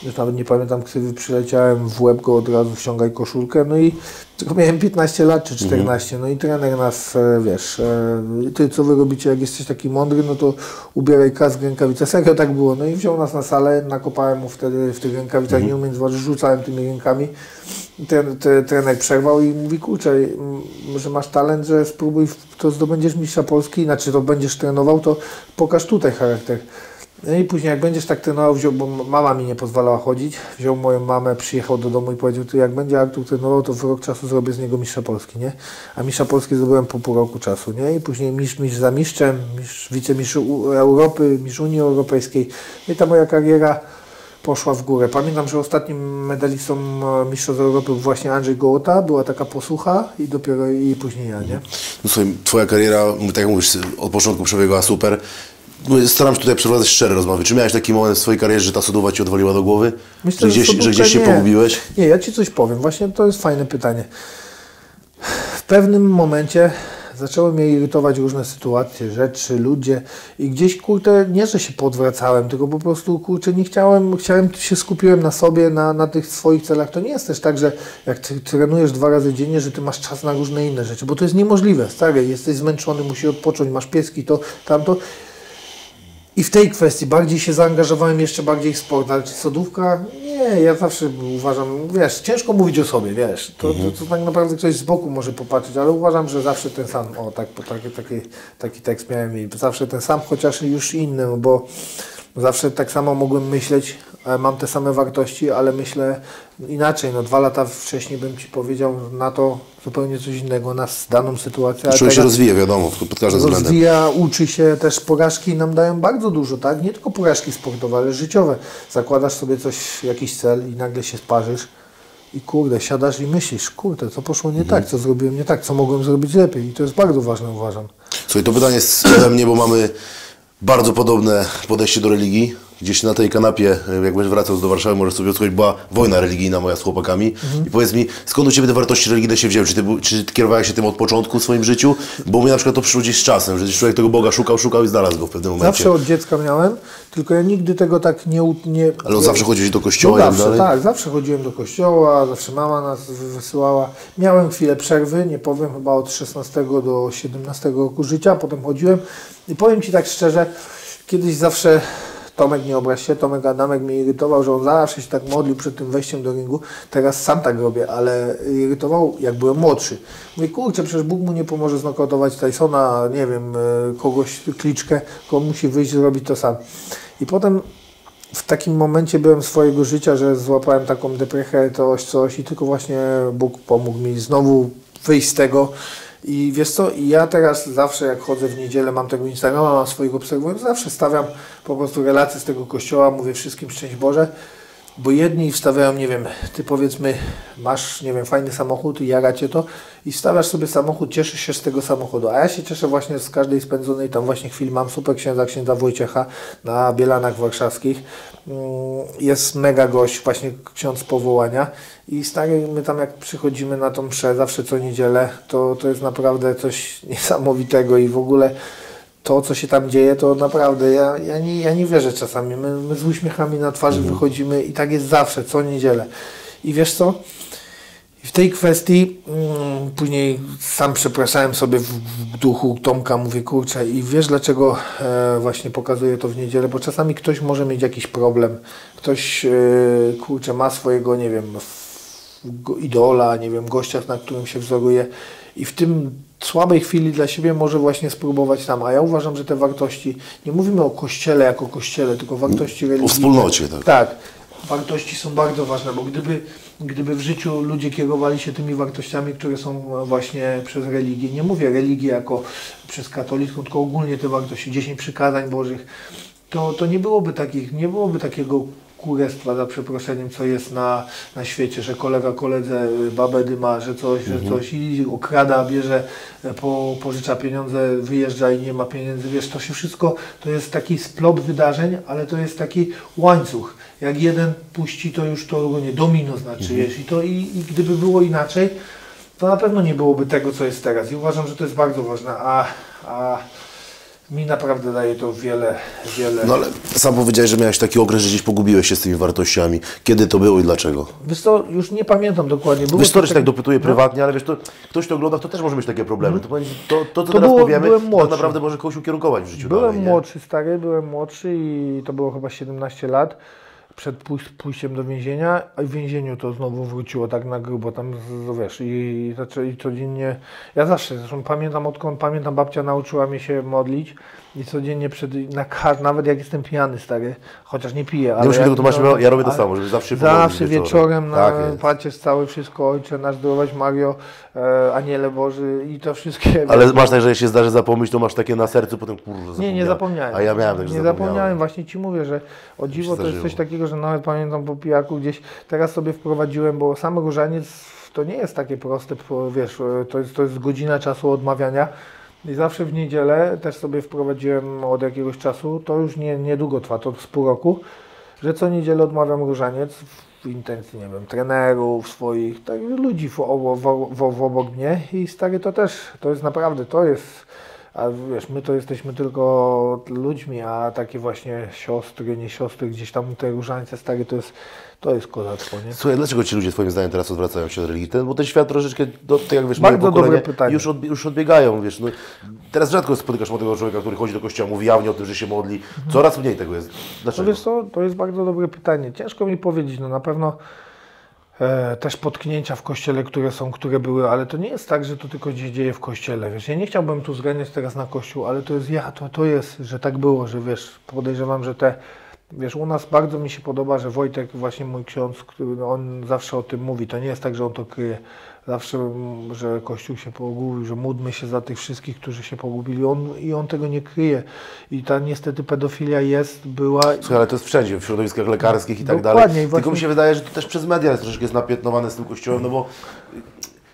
Speaker 2: już nawet nie pamiętam ksywy, przyleciałem w łeb go od razu ściągaj koszulkę, no i tylko miałem 15 lat czy 14, no i trener nas, e, wiesz, e, ty co wy robicie, jak jesteś taki mądry, no to ubieraj kask, rękawice, serio tak było, no i wziął nas na salę, nakopałem mu wtedy w tych rękawicach, nie umiem zważyć, rzucałem tymi rękami, ten, ten trener przerwał i mówi, kurczę, że masz talent, że spróbuj, to zdobędziesz mistrza Polski, znaczy to będziesz trenował, to pokaż tutaj charakter. No i później jak będziesz tak trenował, wziął, bo mama mi nie pozwalała chodzić, wziął moją mamę, przyjechał do domu i powiedział, ty jak będzie Artur trenował, to w rok czasu zrobię z niego mistrza Polski, nie? A mistrza Polski zdobyłem po pół roku czasu, nie? I później mistrz, mistrz za mistrzem, mistrz, wicemistrz Europy, mistrz Unii Europejskiej. No i ta moja kariera poszła w górę. Pamiętam, że ostatnim medalistą e, Mistrzostw Europy był właśnie Andrzej Gołota, była taka posłucha i dopiero i później ja, nie?
Speaker 1: No słuchaj, twoja kariera, tak jak mówisz, od początku przebiegała super. Staram się tutaj przeprowadzać szczere rozmowy. Czy miałeś taki moment w swojej karierze, że ta sodowa ci odwaliła do głowy?
Speaker 2: Myślę,
Speaker 1: że
Speaker 2: że
Speaker 1: gdzieś, że gdzieś się
Speaker 2: nie.
Speaker 1: pogubiłeś?
Speaker 2: Nie, ja Ci coś powiem. Właśnie to jest fajne pytanie. W pewnym momencie zaczęły mnie irytować różne sytuacje, rzeczy, ludzie i gdzieś, kurczę, nie, że się podwracałem, tylko po prostu, kurczę, nie chciałem, chciałem, się skupiłem na sobie, na, na tych swoich celach. To nie jest też tak, że jak ty trenujesz dwa razy dziennie, że ty masz czas na różne inne rzeczy, bo to jest niemożliwe, stary, jesteś zmęczony, musisz odpocząć, masz pieski, to, tamto. I w tej kwestii bardziej się zaangażowałem jeszcze bardziej w sport, ale czy sodówka? Nie, ja zawsze uważam, wiesz, ciężko mówić o sobie, wiesz, to, to, to tak naprawdę ktoś z boku może popatrzeć, ale uważam, że zawsze ten sam, o tak, taki, taki, taki tekst miałem i zawsze ten sam, chociaż już inny, bo Zawsze tak samo mogłem myśleć, e, mam te same wartości, ale myślę inaczej. No, dwa lata wcześniej bym Ci powiedział na to zupełnie coś innego, na daną sytuację.
Speaker 1: Człowiek się rozwija, wiadomo, pod każdym względem.
Speaker 2: rozwija, uczy się, też porażki nam dają bardzo dużo, tak? Nie tylko porażki sportowe, ale życiowe. Zakładasz sobie coś, jakiś cel i nagle się sparzysz i kurde, siadasz i myślisz, kurde, co poszło nie tak, co zrobiłem nie tak, co mogłem zrobić lepiej i to jest bardzo ważne, uważam.
Speaker 1: Słuchaj, to pytanie jest ode mnie, bo mamy bardzo podobne podejście do religii. Gdzieś na tej kanapie, jak będziesz wracał do Warszawy, możesz sobie odsłuchać, była wojna religijna moja z chłopakami. I powiedz mi, skąd u Ciebie te wartości religijne się wzięły? Czy Ty, czy ty kierowałeś się tym od początku w swoim życiu? Bo mnie na przykład to przyszło gdzieś z czasem, że człowiek tego Boga szukał, szukał i znalazł go w pewnym momencie.
Speaker 2: Zawsze od dziecka miałem, tylko ja nigdy tego tak nie... nie
Speaker 1: Ale zawsze chodziłeś do
Speaker 2: No
Speaker 1: kościoła i tak
Speaker 2: zawsze,
Speaker 1: dalej?
Speaker 2: tak, zawsze chodziłem do kościoła, zawsze mama nas wy- wysyłała. Miałem chwilę przerwy, nie powiem, chyba od 16 do 17 roku życia, potem chodziłem i powiem Ci tak szczerze, kiedyś zawsze Tomek nie obraź się, Tomek Adamek mnie irytował, że on zawsze się tak modlił przed tym wejściem do ringu. Teraz sam tak robię, ale irytował jak byłem młodszy. Mówię, kurczę, przecież Bóg mu nie pomoże znokautować Tysona, nie wiem, e, kogoś, kliczkę, tylko musi wyjść zrobić to sam. I potem w takim momencie byłem swojego życia, że złapałem taką deprechę, coś, coś i tylko właśnie Bóg pomógł mi znowu wyjść z tego. I wiesz co, ja teraz zawsze jak chodzę w niedzielę, mam tego Instagrama, mam swoich obserwujących, zawsze stawiam po prostu relacje z tego kościoła, mówię wszystkim szczęść Boże, bo jedni wstawiają, nie wiem, ty powiedzmy, masz, nie wiem, fajny samochód i jara cię to i wstawiasz sobie samochód, cieszysz się z tego samochodu, a ja się cieszę właśnie z każdej spędzonej tam właśnie chwili, mam super księdza, księdza Wojciecha na Bielanach Warszawskich, Mm, jest mega gość, właśnie ksiądz powołania. I stary, my tam jak przychodzimy na tą mszę zawsze co niedzielę, to, to jest naprawdę coś (laughs) niesamowitego i w ogóle to, co się tam dzieje, to naprawdę ja, ja, nie, ja nie wierzę czasami. My, my z uśmiechami na twarzy wychodzimy i tak jest zawsze, co niedzielę. I wiesz co? W tej kwestii mm, później sam przepraszałem sobie w, w duchu Tomka, mówię kurczę i wiesz dlaczego e, właśnie pokazuję to w niedzielę, bo czasami ktoś może mieć jakiś problem, ktoś e, kurczę ma swojego, nie wiem, idola, nie wiem, gościa, na którym się wzoruje i w tym słabej chwili dla siebie może właśnie spróbować tam, a ja uważam, że te wartości, nie mówimy o kościele jako kościele, tylko wartości religijne.
Speaker 1: wspólnocie, tak.
Speaker 2: Tak, wartości są bardzo ważne, bo gdyby, gdyby w życiu ludzie kierowali się tymi wartościami, które są właśnie przez religię, nie mówię religię jako przez katolicką, tylko ogólnie te wartości, 10 przykazań Bożych, to, to nie byłoby takich, nie byłoby takiego kurestwa za przeproszeniem, co jest na, na świecie, że kolega koledze y, babę dyma, że coś, że coś i okrada, bierze, e, po, pożycza pieniądze, wyjeżdża i nie ma pieniędzy. Wiesz, to się wszystko, to jest taki splot wydarzeń, ale to jest taki łańcuch. Jak jeden puści, to już to nie domino znaczy, wiesz, i to i, i gdyby było inaczej, to na pewno nie byłoby tego, co jest teraz. I uważam, że to jest bardzo ważne, a, a mi naprawdę daje to wiele, wiele.
Speaker 1: No ale sam powiedziałeś, że miałeś taki okres, że gdzieś pogubiłeś się z tymi wartościami. Kiedy to było i dlaczego?
Speaker 2: Wiesz co, już nie pamiętam dokładnie. Było
Speaker 1: Wiesz,
Speaker 2: to
Speaker 1: to, że
Speaker 2: tak-
Speaker 1: tak dopytuję prywatnie, ale wiesz, to ktoś to ogląda, to też może mieć takie problemy. To, to, to, co
Speaker 2: To
Speaker 1: teraz
Speaker 2: było-
Speaker 1: powiemy,
Speaker 2: byłem młodszy.
Speaker 1: naprawdę może kogoś ukierunkować w życiu
Speaker 2: Byłem
Speaker 1: dalej,
Speaker 2: młodszy, stary, byłem młodszy i to było chyba 17 lat przed pój- pójściem do więzienia, a w więzieniu to znowu wróciło tak na grubo, tam wiesz, i zaczęli codziennie, ja zawsze, zresztą pamiętam odkąd, pamiętam babcia nauczyła mnie się modlić i codziennie przed, na nawet jak jestem pijany, stary, chociaż nie piję, ale...
Speaker 1: Nie tego tłumaczyć,
Speaker 2: no,
Speaker 1: ja robię to samo, żeby zawsze
Speaker 2: Zawsze wieczorem na
Speaker 1: Tak
Speaker 2: pacierz cały, wszystko, Ojcze nasz, zdrowaś Mario, e, Aniele Boży i to wszystkie...
Speaker 1: Ale masz tak, że jeśli się zdarzy zapomnieć, to masz takie na sercu, potem kurwa
Speaker 2: Nie, nie zapomniałem.
Speaker 1: A ja miałem tak, że
Speaker 2: Nie zapomniałem. Właśnie Ci mówię, że o dziwo to jest coś takiego, że nawet pamiętam po pijaku gdzieś, teraz sobie wprowadziłem, bo sam różaniec to nie jest takie proste, wiesz, to jest, to jest godzina czasu odmawiania. I zawsze w niedzielę też sobie wprowadziłem od jakiegoś czasu, to już nie, niedługo trwa, to z pół roku, że co niedzielę odmawiam różaniec w intencji, nie wiem, trenerów swoich, tak, ludzi w, w, w, w, obok mnie i stary to też, to jest naprawdę, to jest, a wiesz, my to jesteśmy tylko ludźmi, a takie właśnie siostry, nie siostry, gdzieś tam te różańce stary, to jest, to jest kozactwo, nie?
Speaker 1: Słuchaj, dlaczego ci ludzie twoim zdaniem teraz odwracają się do religii? Ten, bo ten świat troszeczkę, do, tak jak wiesz,
Speaker 2: Bardzo dobre pytanie.
Speaker 1: już, od, już odbiegają, wiesz. No, teraz rzadko spotykasz młodego człowieka, który chodzi do kościoła, mówi jawnie o tym, że się modli. Coraz mniej tego jest.
Speaker 2: No
Speaker 1: Dlaczego?
Speaker 2: wiesz co, to jest bardzo dobre pytanie. Ciężko mi powiedzieć, no na pewno e, też potknięcia w kościele, które są, które były, ale to nie jest tak, że to tylko się dzieje w kościele, wiesz. Ja nie chciałbym tu zganiać teraz na kościół, ale to jest ja, to, to jest, że tak było, że wiesz, podejrzewam, że te Wiesz, u nas bardzo mi się podoba, że Wojtek, właśnie mój ksiądz, który on zawsze o tym mówi. To nie jest tak, że on to kryje. Zawsze, mm, że Kościół się pogubił, że módlmy się za tych wszystkich, którzy się pogubili. On, I on tego nie kryje. I ta niestety pedofilia jest, była.
Speaker 1: Słuchaj, ale to jest wszędzie, w środowiskach lekarskich i tak
Speaker 2: Dokładnie,
Speaker 1: dalej. Tylko
Speaker 2: właśnie-
Speaker 1: mi się wydaje, że to też przez media jest troszeczkę jest napiętnowane z tym kościołem, no bo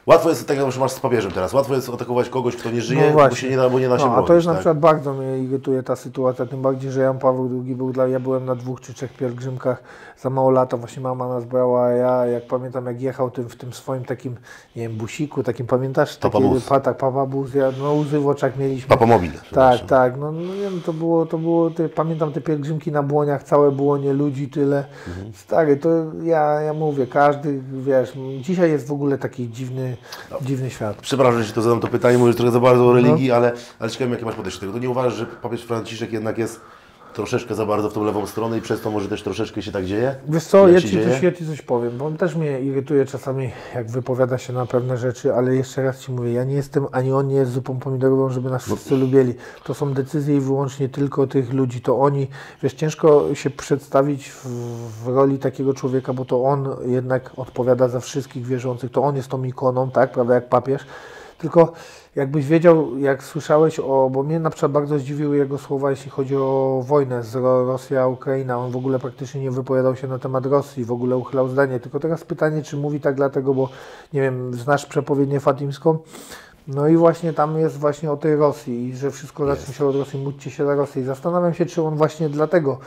Speaker 1: łatwo jest, tak jak masz z papieżem teraz, łatwo jest atakować kogoś, kto nie żyje, bo się nie da, bo nie da się
Speaker 2: no, a
Speaker 1: bronić.
Speaker 2: to jest na
Speaker 1: tak?
Speaker 2: przykład bardzo mnie irytuje ta sytuacja, tym bardziej, że Jan Paweł II był dla, ja byłem na dwóch czy trzech pielgrzymkach za mało lata, właśnie mama nas brała, a ja jak pamiętam jak jechał tym, w tym swoim takim, nie wiem, busiku, takim pamiętasz?
Speaker 1: Papa
Speaker 2: Taki-
Speaker 1: bus.
Speaker 2: Pa, tak, papa bus, ja, no łzy w oczach mieliśmy.
Speaker 1: Papa mobil.
Speaker 2: Tak, tak, no, no nie wiem, to było, to było, te, pamiętam te pielgrzymki na błoniach, całe błonie, ludzi tyle.
Speaker 1: Mhm.
Speaker 2: Stary, to ja, ja mówię, każdy, wiesz, dzisiaj jest w ogóle taki dziwny,
Speaker 1: No.
Speaker 2: dziwny świat.
Speaker 1: Przepraszam, że to zadam to pytanie, mówisz trochę za bardzo
Speaker 2: No.
Speaker 1: o religii, ale, ale ciekawe jakie masz podejście do tego. To nie uważasz, że papież Franciszek jednak jest troszeczkę za bardzo w tą lewą stronę i przez to może też troszeczkę się tak dzieje?
Speaker 2: Wiesz co, ja ci,
Speaker 1: dzieje?
Speaker 2: coś, ja ci coś powiem, bo on też mnie irytuje czasami, jak wypowiada się na pewne rzeczy, ale jeszcze raz Ci mówię, ja nie jestem, ani on nie jest zupą pomidorową, żeby nas wszyscy lubili. To są decyzje i wyłącznie tylko tych ludzi, to oni, wiesz, ciężko się przedstawić w, w roli takiego człowieka, bo to on jednak odpowiada za wszystkich wierzących, to on jest tą ikoną, tak, prawda, jak papież, tylko jakbyś wiedział, jak słyszałeś o, bo mnie na przykład bardzo zdziwiły jego słowa, jeśli chodzi o wojnę z Ro- Rosja, Ukraina. On w ogóle praktycznie nie wypowiadał się na temat Rosji, w ogóle uchylał zdanie. Tylko teraz pytanie, czy mówi tak dlatego, bo nie wiem, znasz przepowiednię fatimską? No i właśnie tam jest właśnie o tej Rosji i że wszystko zacznie się od Rosji, módlcie się za Rosję. I zastanawiam się, czy on właśnie dlatego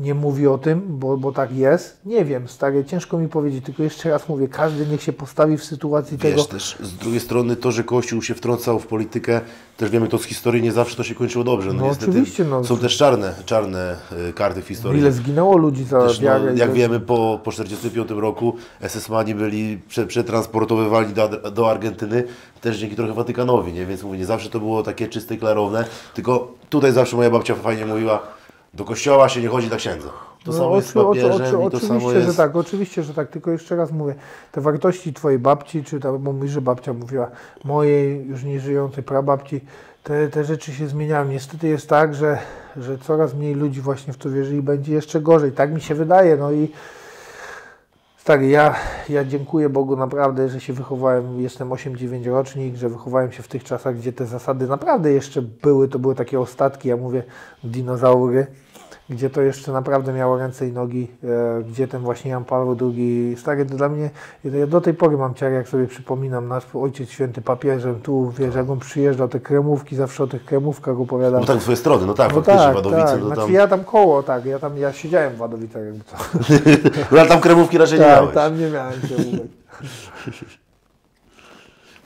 Speaker 2: nie mówi o tym, bo, bo tak jest. Nie wiem, stary, ciężko mi powiedzieć, tylko jeszcze raz mówię, każdy niech się postawi w sytuacji tego.
Speaker 1: Wiesz, też z drugiej strony to, że Kościół się wtrącał w politykę, też wiemy to z historii, nie zawsze to się kończyło dobrze. No,
Speaker 2: No
Speaker 1: niestety
Speaker 2: oczywiście, no.
Speaker 1: Są też czarne, czarne y, karty w historii.
Speaker 2: Ile zginęło ludzi za
Speaker 1: Też, no, jak
Speaker 2: za-
Speaker 1: wiemy, po, po 1945 roku SS-mani byli prze, przetransportowywani do, do Argentyny, też dzięki trochę Watykanowi, nie? więc mówię, nie zawsze to było takie czyste klarowne, tylko tutaj zawsze moja babcia fajnie mówiła, do kościoła się nie chodzi dla księdza. To samo jest z
Speaker 2: No, oczy- oczy-
Speaker 1: papieżem
Speaker 2: oczy-
Speaker 1: i to
Speaker 2: oczywiście,
Speaker 1: samo jest...
Speaker 2: że tak, oczywiście, że tak, tylko jeszcze raz mówię, te wartości Twojej babci, czy tam, bo mówisz, że babcia mówiła, mojej już nie żyjącej prababci, te, te rzeczy się zmieniają. Niestety jest tak, że, że coraz mniej ludzi właśnie w to wierzy i będzie jeszcze gorzej. Tak mi się wydaje, no i Stary, ja, ja dziękuję Bogu naprawdę, że się wychowałem, jestem 8-9 rocznik, że wychowałem się w tych czasach, gdzie te zasady naprawdę jeszcze były, to były takie ostatki, ja mówię dinozaury, gdzie to jeszcze naprawdę miało ręce i nogi, e, gdzie ten właśnie Jan Paweł II, stary, to dla mnie, ja do tej pory mam ciary, jak sobie przypominam, nasz Ojciec Święty papieżem, tu, wiesz, jak on przyjeżdżał, te kremówki, zawsze o tych kremówkach opowiadał.
Speaker 1: No tak, w swoje strony, no tak,
Speaker 2: No tak,
Speaker 1: Wadowice,
Speaker 2: tak.
Speaker 1: no
Speaker 2: Znaczy
Speaker 1: tam...
Speaker 2: ja tam koło, tak, ja tam, ja siedziałem w Wadowicach, jakby to. (laughs)
Speaker 1: No, ale tam kremówki raczej nie
Speaker 2: Tak,
Speaker 1: miałeś.
Speaker 2: tam nie miałem się (laughs) ubrać.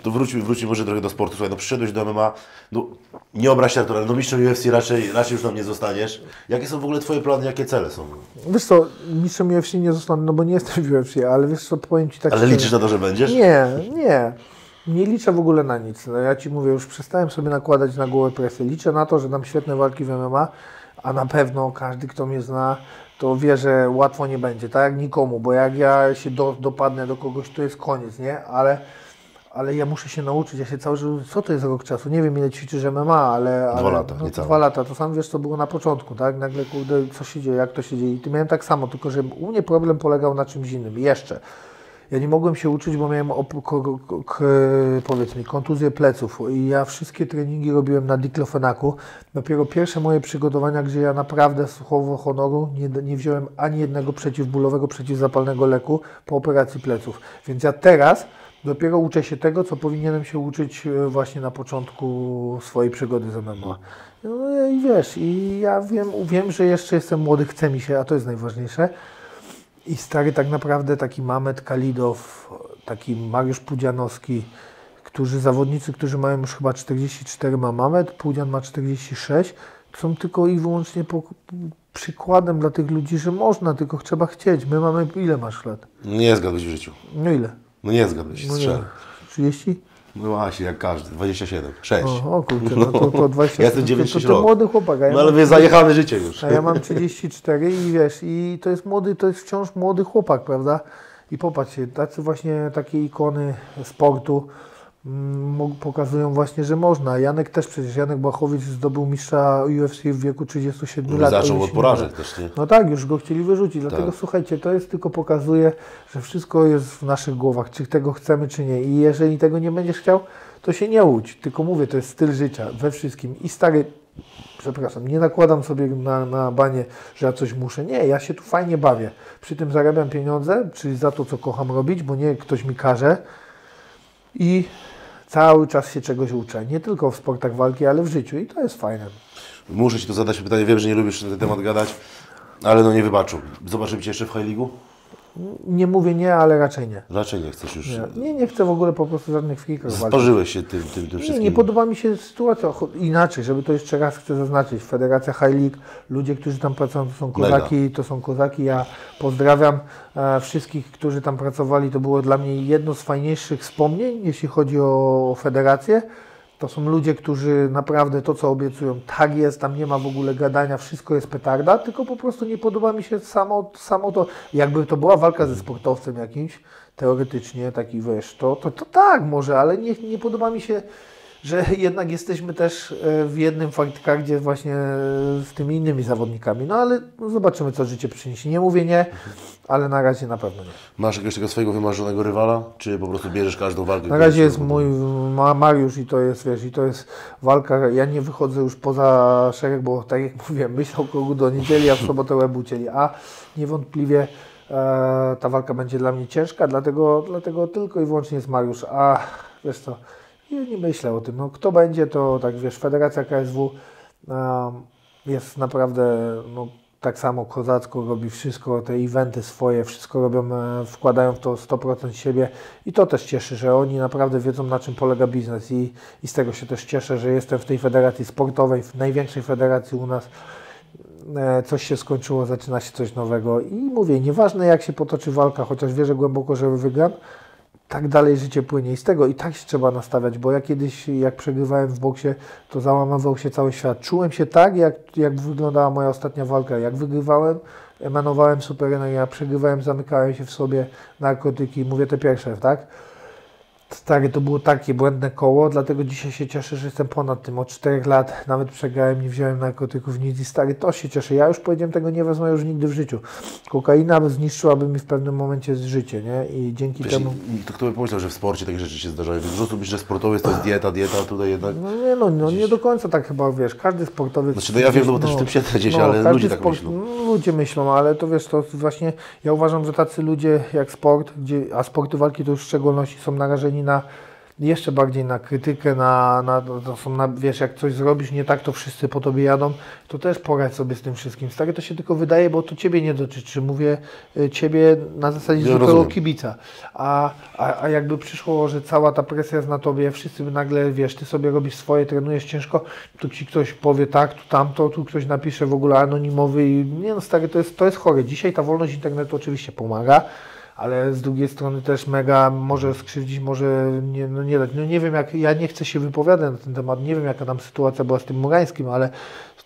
Speaker 1: To wróćmy, wróćmy może trochę do sportu. Słuchaj, no przyszedłeś do MMA, no nie obraź się Artur, ale no mistrzem UFC raczej, raczej już tam nie zostaniesz. Jakie są w ogóle Twoje plany, jakie cele są?
Speaker 2: Wiesz co, mistrzem UFC nie zostanę, no bo nie jestem w UFC, ale wiesz co, powiem Ci tak
Speaker 1: Ale liczysz na to, że będziesz?
Speaker 2: Nie, nie. Nie liczę w ogóle na nic. No, ja Ci mówię, już przestałem sobie nakładać na głowę presję. Liczę na to, że dam świetne walki w MMA, a na pewno każdy, kto mnie zna, to wie, że łatwo nie będzie, tak jak nikomu, bo jak ja się do, dopadnę do kogoś, to jest koniec, nie? Ale, ale ja muszę się nauczyć, ja się cały czas, co to jest rok czasu? Nie wiem, ile ćwiczysz MMA, ale... ale
Speaker 1: lata,
Speaker 2: no. Dwa lata, to sam wiesz, co było na początku, tak? Nagle, kurde, co się dzieje, jak to się dzieje. I ty miałem tak samo, tylko że u mnie problem polegał na czymś innym. Jeszcze. Ja nie mogłem się uczyć, bo miałem, op- ko- ko- k- powiedz mi, kontuzję pleców i ja wszystkie treningi robiłem na diklofenaku. Dopiero pierwsze moje przygotowania, gdzie ja naprawdę słowo honoru nie, nie wziąłem ani jednego przeciwbólowego, przeciwzapalnego leku po operacji pleców. Więc ja teraz dopiero uczę się tego, co powinienem się uczyć e, właśnie na początku swojej przygody z MMA. No i wiesz, i ja wiem, wiem, że jeszcze jestem młody, chce mi się, a to jest najważniejsze. I stary tak naprawdę taki Mamet Kalidow, taki Mariusz Pudzianowski, którzy zawodnicy, którzy mają już chyba 44 ma Mamet, Pudzian ma 46, są tylko i wyłącznie po, przykładem dla tych ludzi, że można, tylko trzeba chcieć. My mamy, ile masz lat?
Speaker 1: Nie zgadłeś w życiu.
Speaker 2: No ile?
Speaker 1: No nie zgadłeś,
Speaker 2: No nie,
Speaker 1: strzel.
Speaker 2: 30?
Speaker 1: No właśnie, jak każdy. 27, 6.
Speaker 2: O, o kurczę, no to, to 20. (laughs)
Speaker 1: Ja jestem
Speaker 2: to,
Speaker 1: 96
Speaker 2: to, to
Speaker 1: rok.
Speaker 2: młody chłopak, ja
Speaker 1: No ale wie, zajechane życie już.
Speaker 2: A ja mam 34 i wiesz, i to jest młody, to jest wciąż młody chłopak, prawda? I popatrzcie, tacy właśnie takie ikony sportu, pokazują właśnie, że można. Janek też przecież, Janek Błachowicz zdobył mistrza UFC w wieku 37 lat.
Speaker 1: Zaczął od porażek też, nie?
Speaker 2: No tak, już go chcieli wyrzucić. Dlatego
Speaker 1: Tak.
Speaker 2: słuchajcie, to jest tylko pokazuje, że wszystko jest w naszych głowach, czy tego chcemy, czy nie. I jeżeli tego nie będziesz chciał, to się nie łudź. Tylko mówię, to jest styl życia we wszystkim. I stary, przepraszam, nie nakładam sobie na, na banie, że ja coś muszę. Nie, ja się tu fajnie bawię. Przy tym zarabiam pieniądze, czyli za to, co kocham robić, bo nie ktoś mi każe. I cały czas się czegoś uczę. Nie tylko w sportach walki, ale w życiu. I to jest fajne.
Speaker 1: Muszę Ci to zadać pytanie, wiem, że nie lubisz na ten temat gadać, ale no nie wybaczą. Zobaczymy Cię jeszcze w High League'u?
Speaker 2: Nie mówię nie, ale raczej nie.
Speaker 1: Raczej nie chcesz już.
Speaker 2: Nie, nie, nie chcę w ogóle po prostu żadnych frikach walczyć.
Speaker 1: Sparzyłeś się tym, tym, tym
Speaker 2: Nie,
Speaker 1: wszystkim.
Speaker 2: nie podoba mi się sytuacja inaczej, żeby to jeszcze raz chcę zaznaczyć. Federacja High League, ludzie, którzy tam pracują, to są kozaki, to są kozaki. Ja pozdrawiam e, wszystkich, którzy tam pracowali. To było dla mnie jedno z fajniejszych wspomnień, jeśli chodzi o federację. To są ludzie, którzy naprawdę to, co obiecują, tak jest, tam nie ma w ogóle gadania, wszystko jest petarda, tylko po prostu nie podoba mi się samo, samo to, jakby to była walka ze sportowcem jakimś, teoretycznie, taki wiesz, to, to, to tak może, ale nie, nie podoba mi się, że jednak jesteśmy też e, w jednym fightcardzie właśnie e, z tymi innymi zawodnikami, no ale zobaczymy, co życie przyniesie. Nie mówię nie, ale na razie na pewno nie.
Speaker 1: Masz jakiegoś tego swojego wymarzonego rywala, czy po prostu bierzesz każdą walkę?
Speaker 2: Na razie jest mój ma Mariusz i to jest, wiesz, i to jest walka, ja nie wychodzę już poza szereg, bo tak jak mówiłem, myśl o kogu do niedzieli, a w sobotę łeb ucięli, a niewątpliwie e, ta walka będzie dla mnie ciężka, dlatego, dlatego tylko i wyłącznie jest Mariusz, a wiesz co, ja nie myślę o tym, no kto będzie, to tak wiesz, Federacja KSW e, jest naprawdę, no tak samo kozacko robi wszystko, te eventy swoje, wszystko robią, e, wkładają w to 100% siebie i to też cieszy, że oni naprawdę wiedzą na czym polega biznes i, i z tego się też cieszę, że jestem w tej federacji sportowej, w największej federacji u nas. E, Coś się skończyło, zaczyna się coś nowego i mówię, nieważne jak się potoczy walka, chociaż wierzę głęboko, że wygram, tak dalej życie płynie i z tego i tak się trzeba nastawiać, bo ja kiedyś jak przegrywałem w boksie, to załamywał się cały świat. Czułem się tak, jak, jak wyglądała moja ostatnia walka. Jak wygrywałem, emanowałem super ja przegrywałem, zamykałem się w sobie narkotyki, mówię te pierwsze, tak? Stary, to było takie błędne koło, dlatego dzisiaj się cieszę, że jestem ponad tym. Od 4 lat nawet przegrałem, nie wziąłem narkotyków, nic i stary, to się cieszę. Ja już powiedziałem, tego nie wezmę już nigdy w życiu. Kokaina zniszczyłaby mi w pewnym momencie życie, nie? I dzięki
Speaker 1: Wiesz,
Speaker 2: temu...
Speaker 1: to kto by pomyślał, że w sporcie takie rzeczy się zdarzają? Dużo osób myśli, że sportowiec to jest dieta, dieta, tutaj jednak...
Speaker 2: No nie, no, no nie do końca tak chyba, wiesz, każdy sportowiec...
Speaker 1: Znaczy, no ja wiem, no bo też w tym siedzę gdzieś, ale
Speaker 2: każdy
Speaker 1: ludzie tak myślą.
Speaker 2: No, ludzie myślą, ale to wiesz, to właśnie, ja uważam, że tacy ludzie jak sport, gdzie, a sporty walki to już w szczególności są narażeni na jeszcze bardziej na krytykę, na, na, to są na, wiesz, jak coś zrobisz nie tak, to wszyscy po tobie jadą, to też poradź sobie z tym wszystkim. Stary, to się tylko wydaje, bo to ciebie nie dotyczy. Mówię y, ciebie na zasadzie
Speaker 1: Ja
Speaker 2: zwykłego
Speaker 1: rozumiem.
Speaker 2: kibica. A, a, a jakby przyszło, że cała ta presja jest na tobie, wszyscy by nagle, wiesz, ty sobie robisz swoje, trenujesz ciężko, tu ci ktoś powie tak, tu tamto, tu ktoś napisze w ogóle anonimowy i nie no stary, to jest, to jest chore. Dzisiaj ta wolność internetu oczywiście pomaga, ale z drugiej strony też mega może skrzywdzić, może nie, no nie dać. No nie wiem jak, ja nie chcę się wypowiadać na ten temat, nie wiem jaka tam sytuacja była z tym Murańskim, ale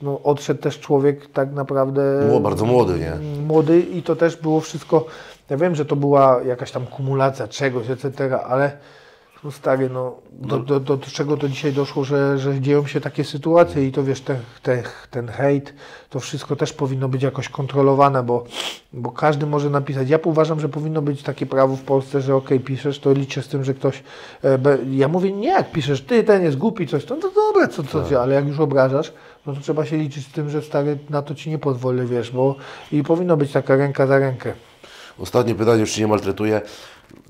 Speaker 2: no, odszedł też człowiek tak naprawdę...
Speaker 1: Było bardzo młody, nie?
Speaker 2: Młody i to też było wszystko, ja wiem, że to była jakaś tam kumulacja czegoś, etc., ale no stary, no, do, do, do, do czego to dzisiaj doszło, że, że dzieją się takie sytuacje i to wiesz, te, te, ten hejt, to wszystko też powinno być jakoś kontrolowane, bo, bo każdy może napisać. Ja uważam, że powinno być takie prawo w Polsce, że okej, piszesz, to liczę z tym, że ktoś. E, be, ja mówię, nie, jak piszesz, ty ten jest głupi, coś, to, to dobre, co, co, ale jak już obrażasz, no to trzeba się liczyć z tym, że stary na to ci nie pozwolę, wiesz, bo i powinno być taka ręka za rękę.
Speaker 1: Ostatnie pytanie, już Cię nie maltretuję.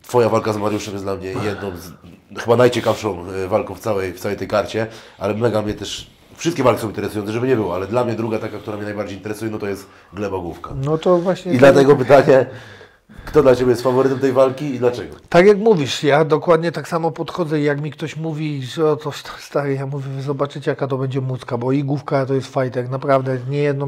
Speaker 1: Twoja walka z Mariuszem jest dla mnie jedną z chyba najciekawszą e, walką w całej, w całej tej karcie, ale mega mnie też, wszystkie walki są interesujące, żeby nie było, ale dla mnie druga taka, która mnie najbardziej interesuje, no to jest Gleba Główka.
Speaker 2: No to właśnie.
Speaker 1: I dlatego pytanie, kto dla Ciebie jest faworytem tej walki i dlaczego?
Speaker 2: Tak jak mówisz, ja dokładnie tak samo podchodzę jak mi ktoś mówi, że o tam stary, ja mówię, wy zobaczycie jaka to będzie mucka, bo i główka to jest fighter, naprawdę nie jedną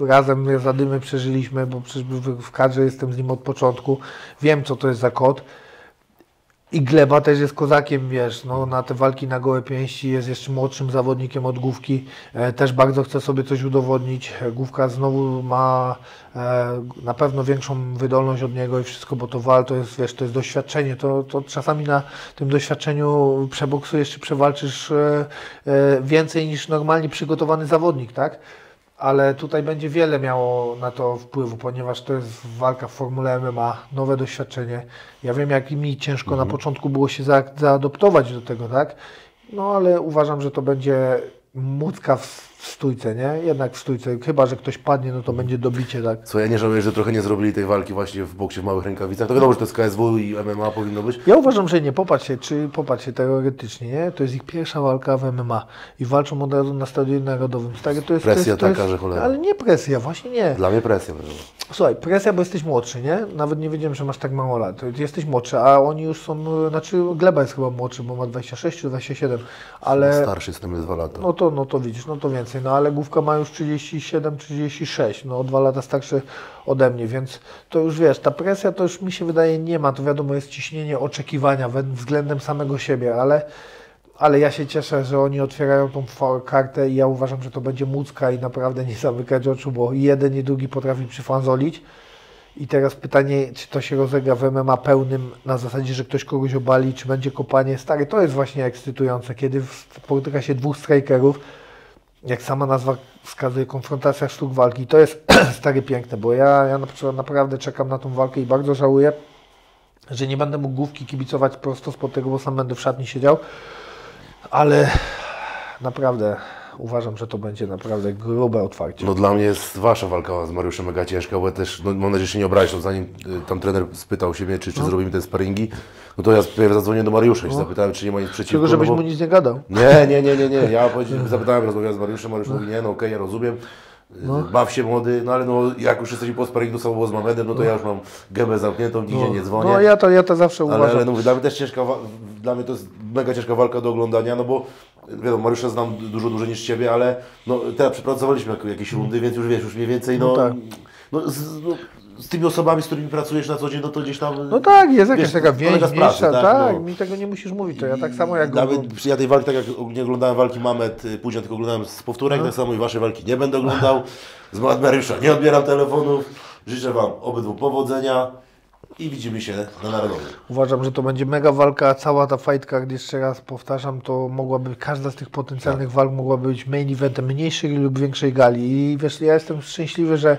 Speaker 2: razem zadymy przeżyliśmy, bo przecież w kadrze jestem z nim od początku, wiem co to jest za kod. I Gleba też jest kozakiem, wiesz, no, na te walki na gołe pięści jest jeszcze młodszym zawodnikiem od Główki, e, też bardzo chce sobie coś udowodnić. E, Główka znowu ma e, na pewno większą wydolność od niego i wszystko, bo to wal to jest, wiesz, to jest doświadczenie, to, to czasami na tym doświadczeniu przeboksujesz czy przewalczysz e, e, więcej niż normalnie przygotowany zawodnik, tak? Ale tutaj będzie wiele miało na to wpływu, ponieważ to jest walka w Formule MMA, nowe doświadczenie. Ja wiem, jak mi ciężko na początku było się za, zaadoptować do tego, tak? No ale uważam, że to będzie mucka w, w stójce, nie? Jednak w stójce. Chyba, że ktoś padnie, no to będzie dobicie, tak?
Speaker 1: Co ja nie żałuję, że trochę nie zrobili tej walki właśnie w boksie w małych rękawicach. To wiadomo, że to jest KSW i MMA powinno być.
Speaker 2: Ja uważam, że nie. Popatrz się, czy popatrz się teoretycznie, nie? To jest ich pierwsza walka w MMA i walczą od razu na stadionie narodowym. Stary, to jest,
Speaker 1: Presja
Speaker 2: to jest, to
Speaker 1: taka,
Speaker 2: jest,
Speaker 1: że cholera.
Speaker 2: Ale nie presja, właśnie nie.
Speaker 1: Dla mnie presja. wiadomo.
Speaker 2: Słuchaj, presja, bo jesteś młodszy, nie? Nawet nie wiedziałem, że masz tak mało lat. Jesteś młodszy, a oni już są, znaczy Gleba jest chyba młodszy, bo ma 26 czy 27, ale
Speaker 1: Starszy jestem dwa lata.
Speaker 2: no to, no to widzisz, no to więcej. No ale Główka ma już 37, 36, no o dwa lata starszy ode mnie, więc to już wiesz, ta presja to już mi się wydaje nie ma. To wiadomo jest ciśnienie oczekiwania względem samego siebie, ale ale ja się cieszę, że oni otwierają tą kartę i ja uważam, że to będzie mucka i naprawdę nie zamykać oczu, bo jeden i drugi potrafi przyfanzolić. I teraz pytanie, czy to się rozegra w MMA pełnym na zasadzie, że ktoś kogoś obali, czy będzie kopanie. Stary, to jest właśnie ekscytujące, kiedy spotyka się dwóch strikerów, jak sama nazwa wskazuje, konfrontacja sztuk walki. To jest (clears throat) stary piękne, bo ja, ja na przykład naprawdę czekam na tą walkę i bardzo żałuję, że nie będę mógł główki kibicować prosto spod tego, bo sam będę w szatni siedział, ale naprawdę uważam, że to będzie naprawdę grube otwarcie.
Speaker 1: No dla mnie jest wasza walka z Mariuszem mega ciężka, bo ja też, no, mam nadzieję, że się nie obrazisz, no, zanim y, tam trener spytał się mnie, czy, czy zrobimy te sparingi, no to ja zadzwonię do Mariusza i się zapytałem, czy nie ma nic przeciwko.
Speaker 2: Tylko, żebyś
Speaker 1: no, bo...
Speaker 2: mu nic nie gadał.
Speaker 1: Nie, nie, nie, nie, nie. Ja zapytałem, rozmawiałem z Mariuszem, Mariusz mówi, nie, no okej, ja rozumiem. Baw się młody, no ale no jak już jesteśmy po sparingu samo z Mamedem, no to ja już mam gębę zamkniętą, nigdzie nie dzwonię.
Speaker 2: No ja to, ja to zawsze
Speaker 1: Ale,
Speaker 2: uważam.
Speaker 1: ale no, dla mnie też ciężka, dla mnie to jest mega ciężka walka do oglądania, no bo wiadomo, Mariusza znam dużo dłużej niż Ciebie, ale no teraz przepracowaliśmy jak- jakieś rundy, więc już wiesz, już mniej więcej, no,
Speaker 2: No tak.
Speaker 1: no, z, no z tymi osobami, z którymi pracujesz na co dzień, no to gdzieś tam...
Speaker 2: No tak, jest jakaś
Speaker 1: wiesz,
Speaker 2: taka więź
Speaker 1: pracy,
Speaker 2: mniejsza, tak,
Speaker 1: no.
Speaker 2: mi tego nie musisz mówić, to ja tak samo jak...
Speaker 1: Nawet ja tej walki, tak jak nie oglądałem walki Mamet y, później, tylko oglądałem z powtórek, tak samo i Waszej walki nie będę oglądał. Z Mariusza nie odbieram telefonów. Życzę Wam obydwu powodzenia i widzimy się na Narodowym.
Speaker 2: Uważam, że to będzie mega walka, cała ta fight card, jeszcze raz powtarzam, to mogłaby, każda z tych potencjalnych
Speaker 1: Tak.
Speaker 2: walk mogłaby być main eventem mniejszej lub większej gali i wiesz, ja jestem szczęśliwy, że,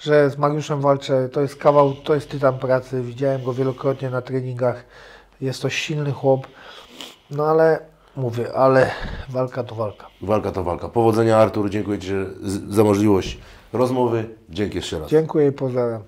Speaker 2: że z Mariuszem walczę, to jest kawał, to jest tytan pracy, widziałem go wielokrotnie na treningach, jest to silny chłop, no ale mówię, ale walka to walka.
Speaker 1: Walka to walka. Powodzenia Artur, dziękuję Ci za możliwość rozmowy. Dzięki jeszcze raz.
Speaker 2: Dziękuję i pozdrawiam.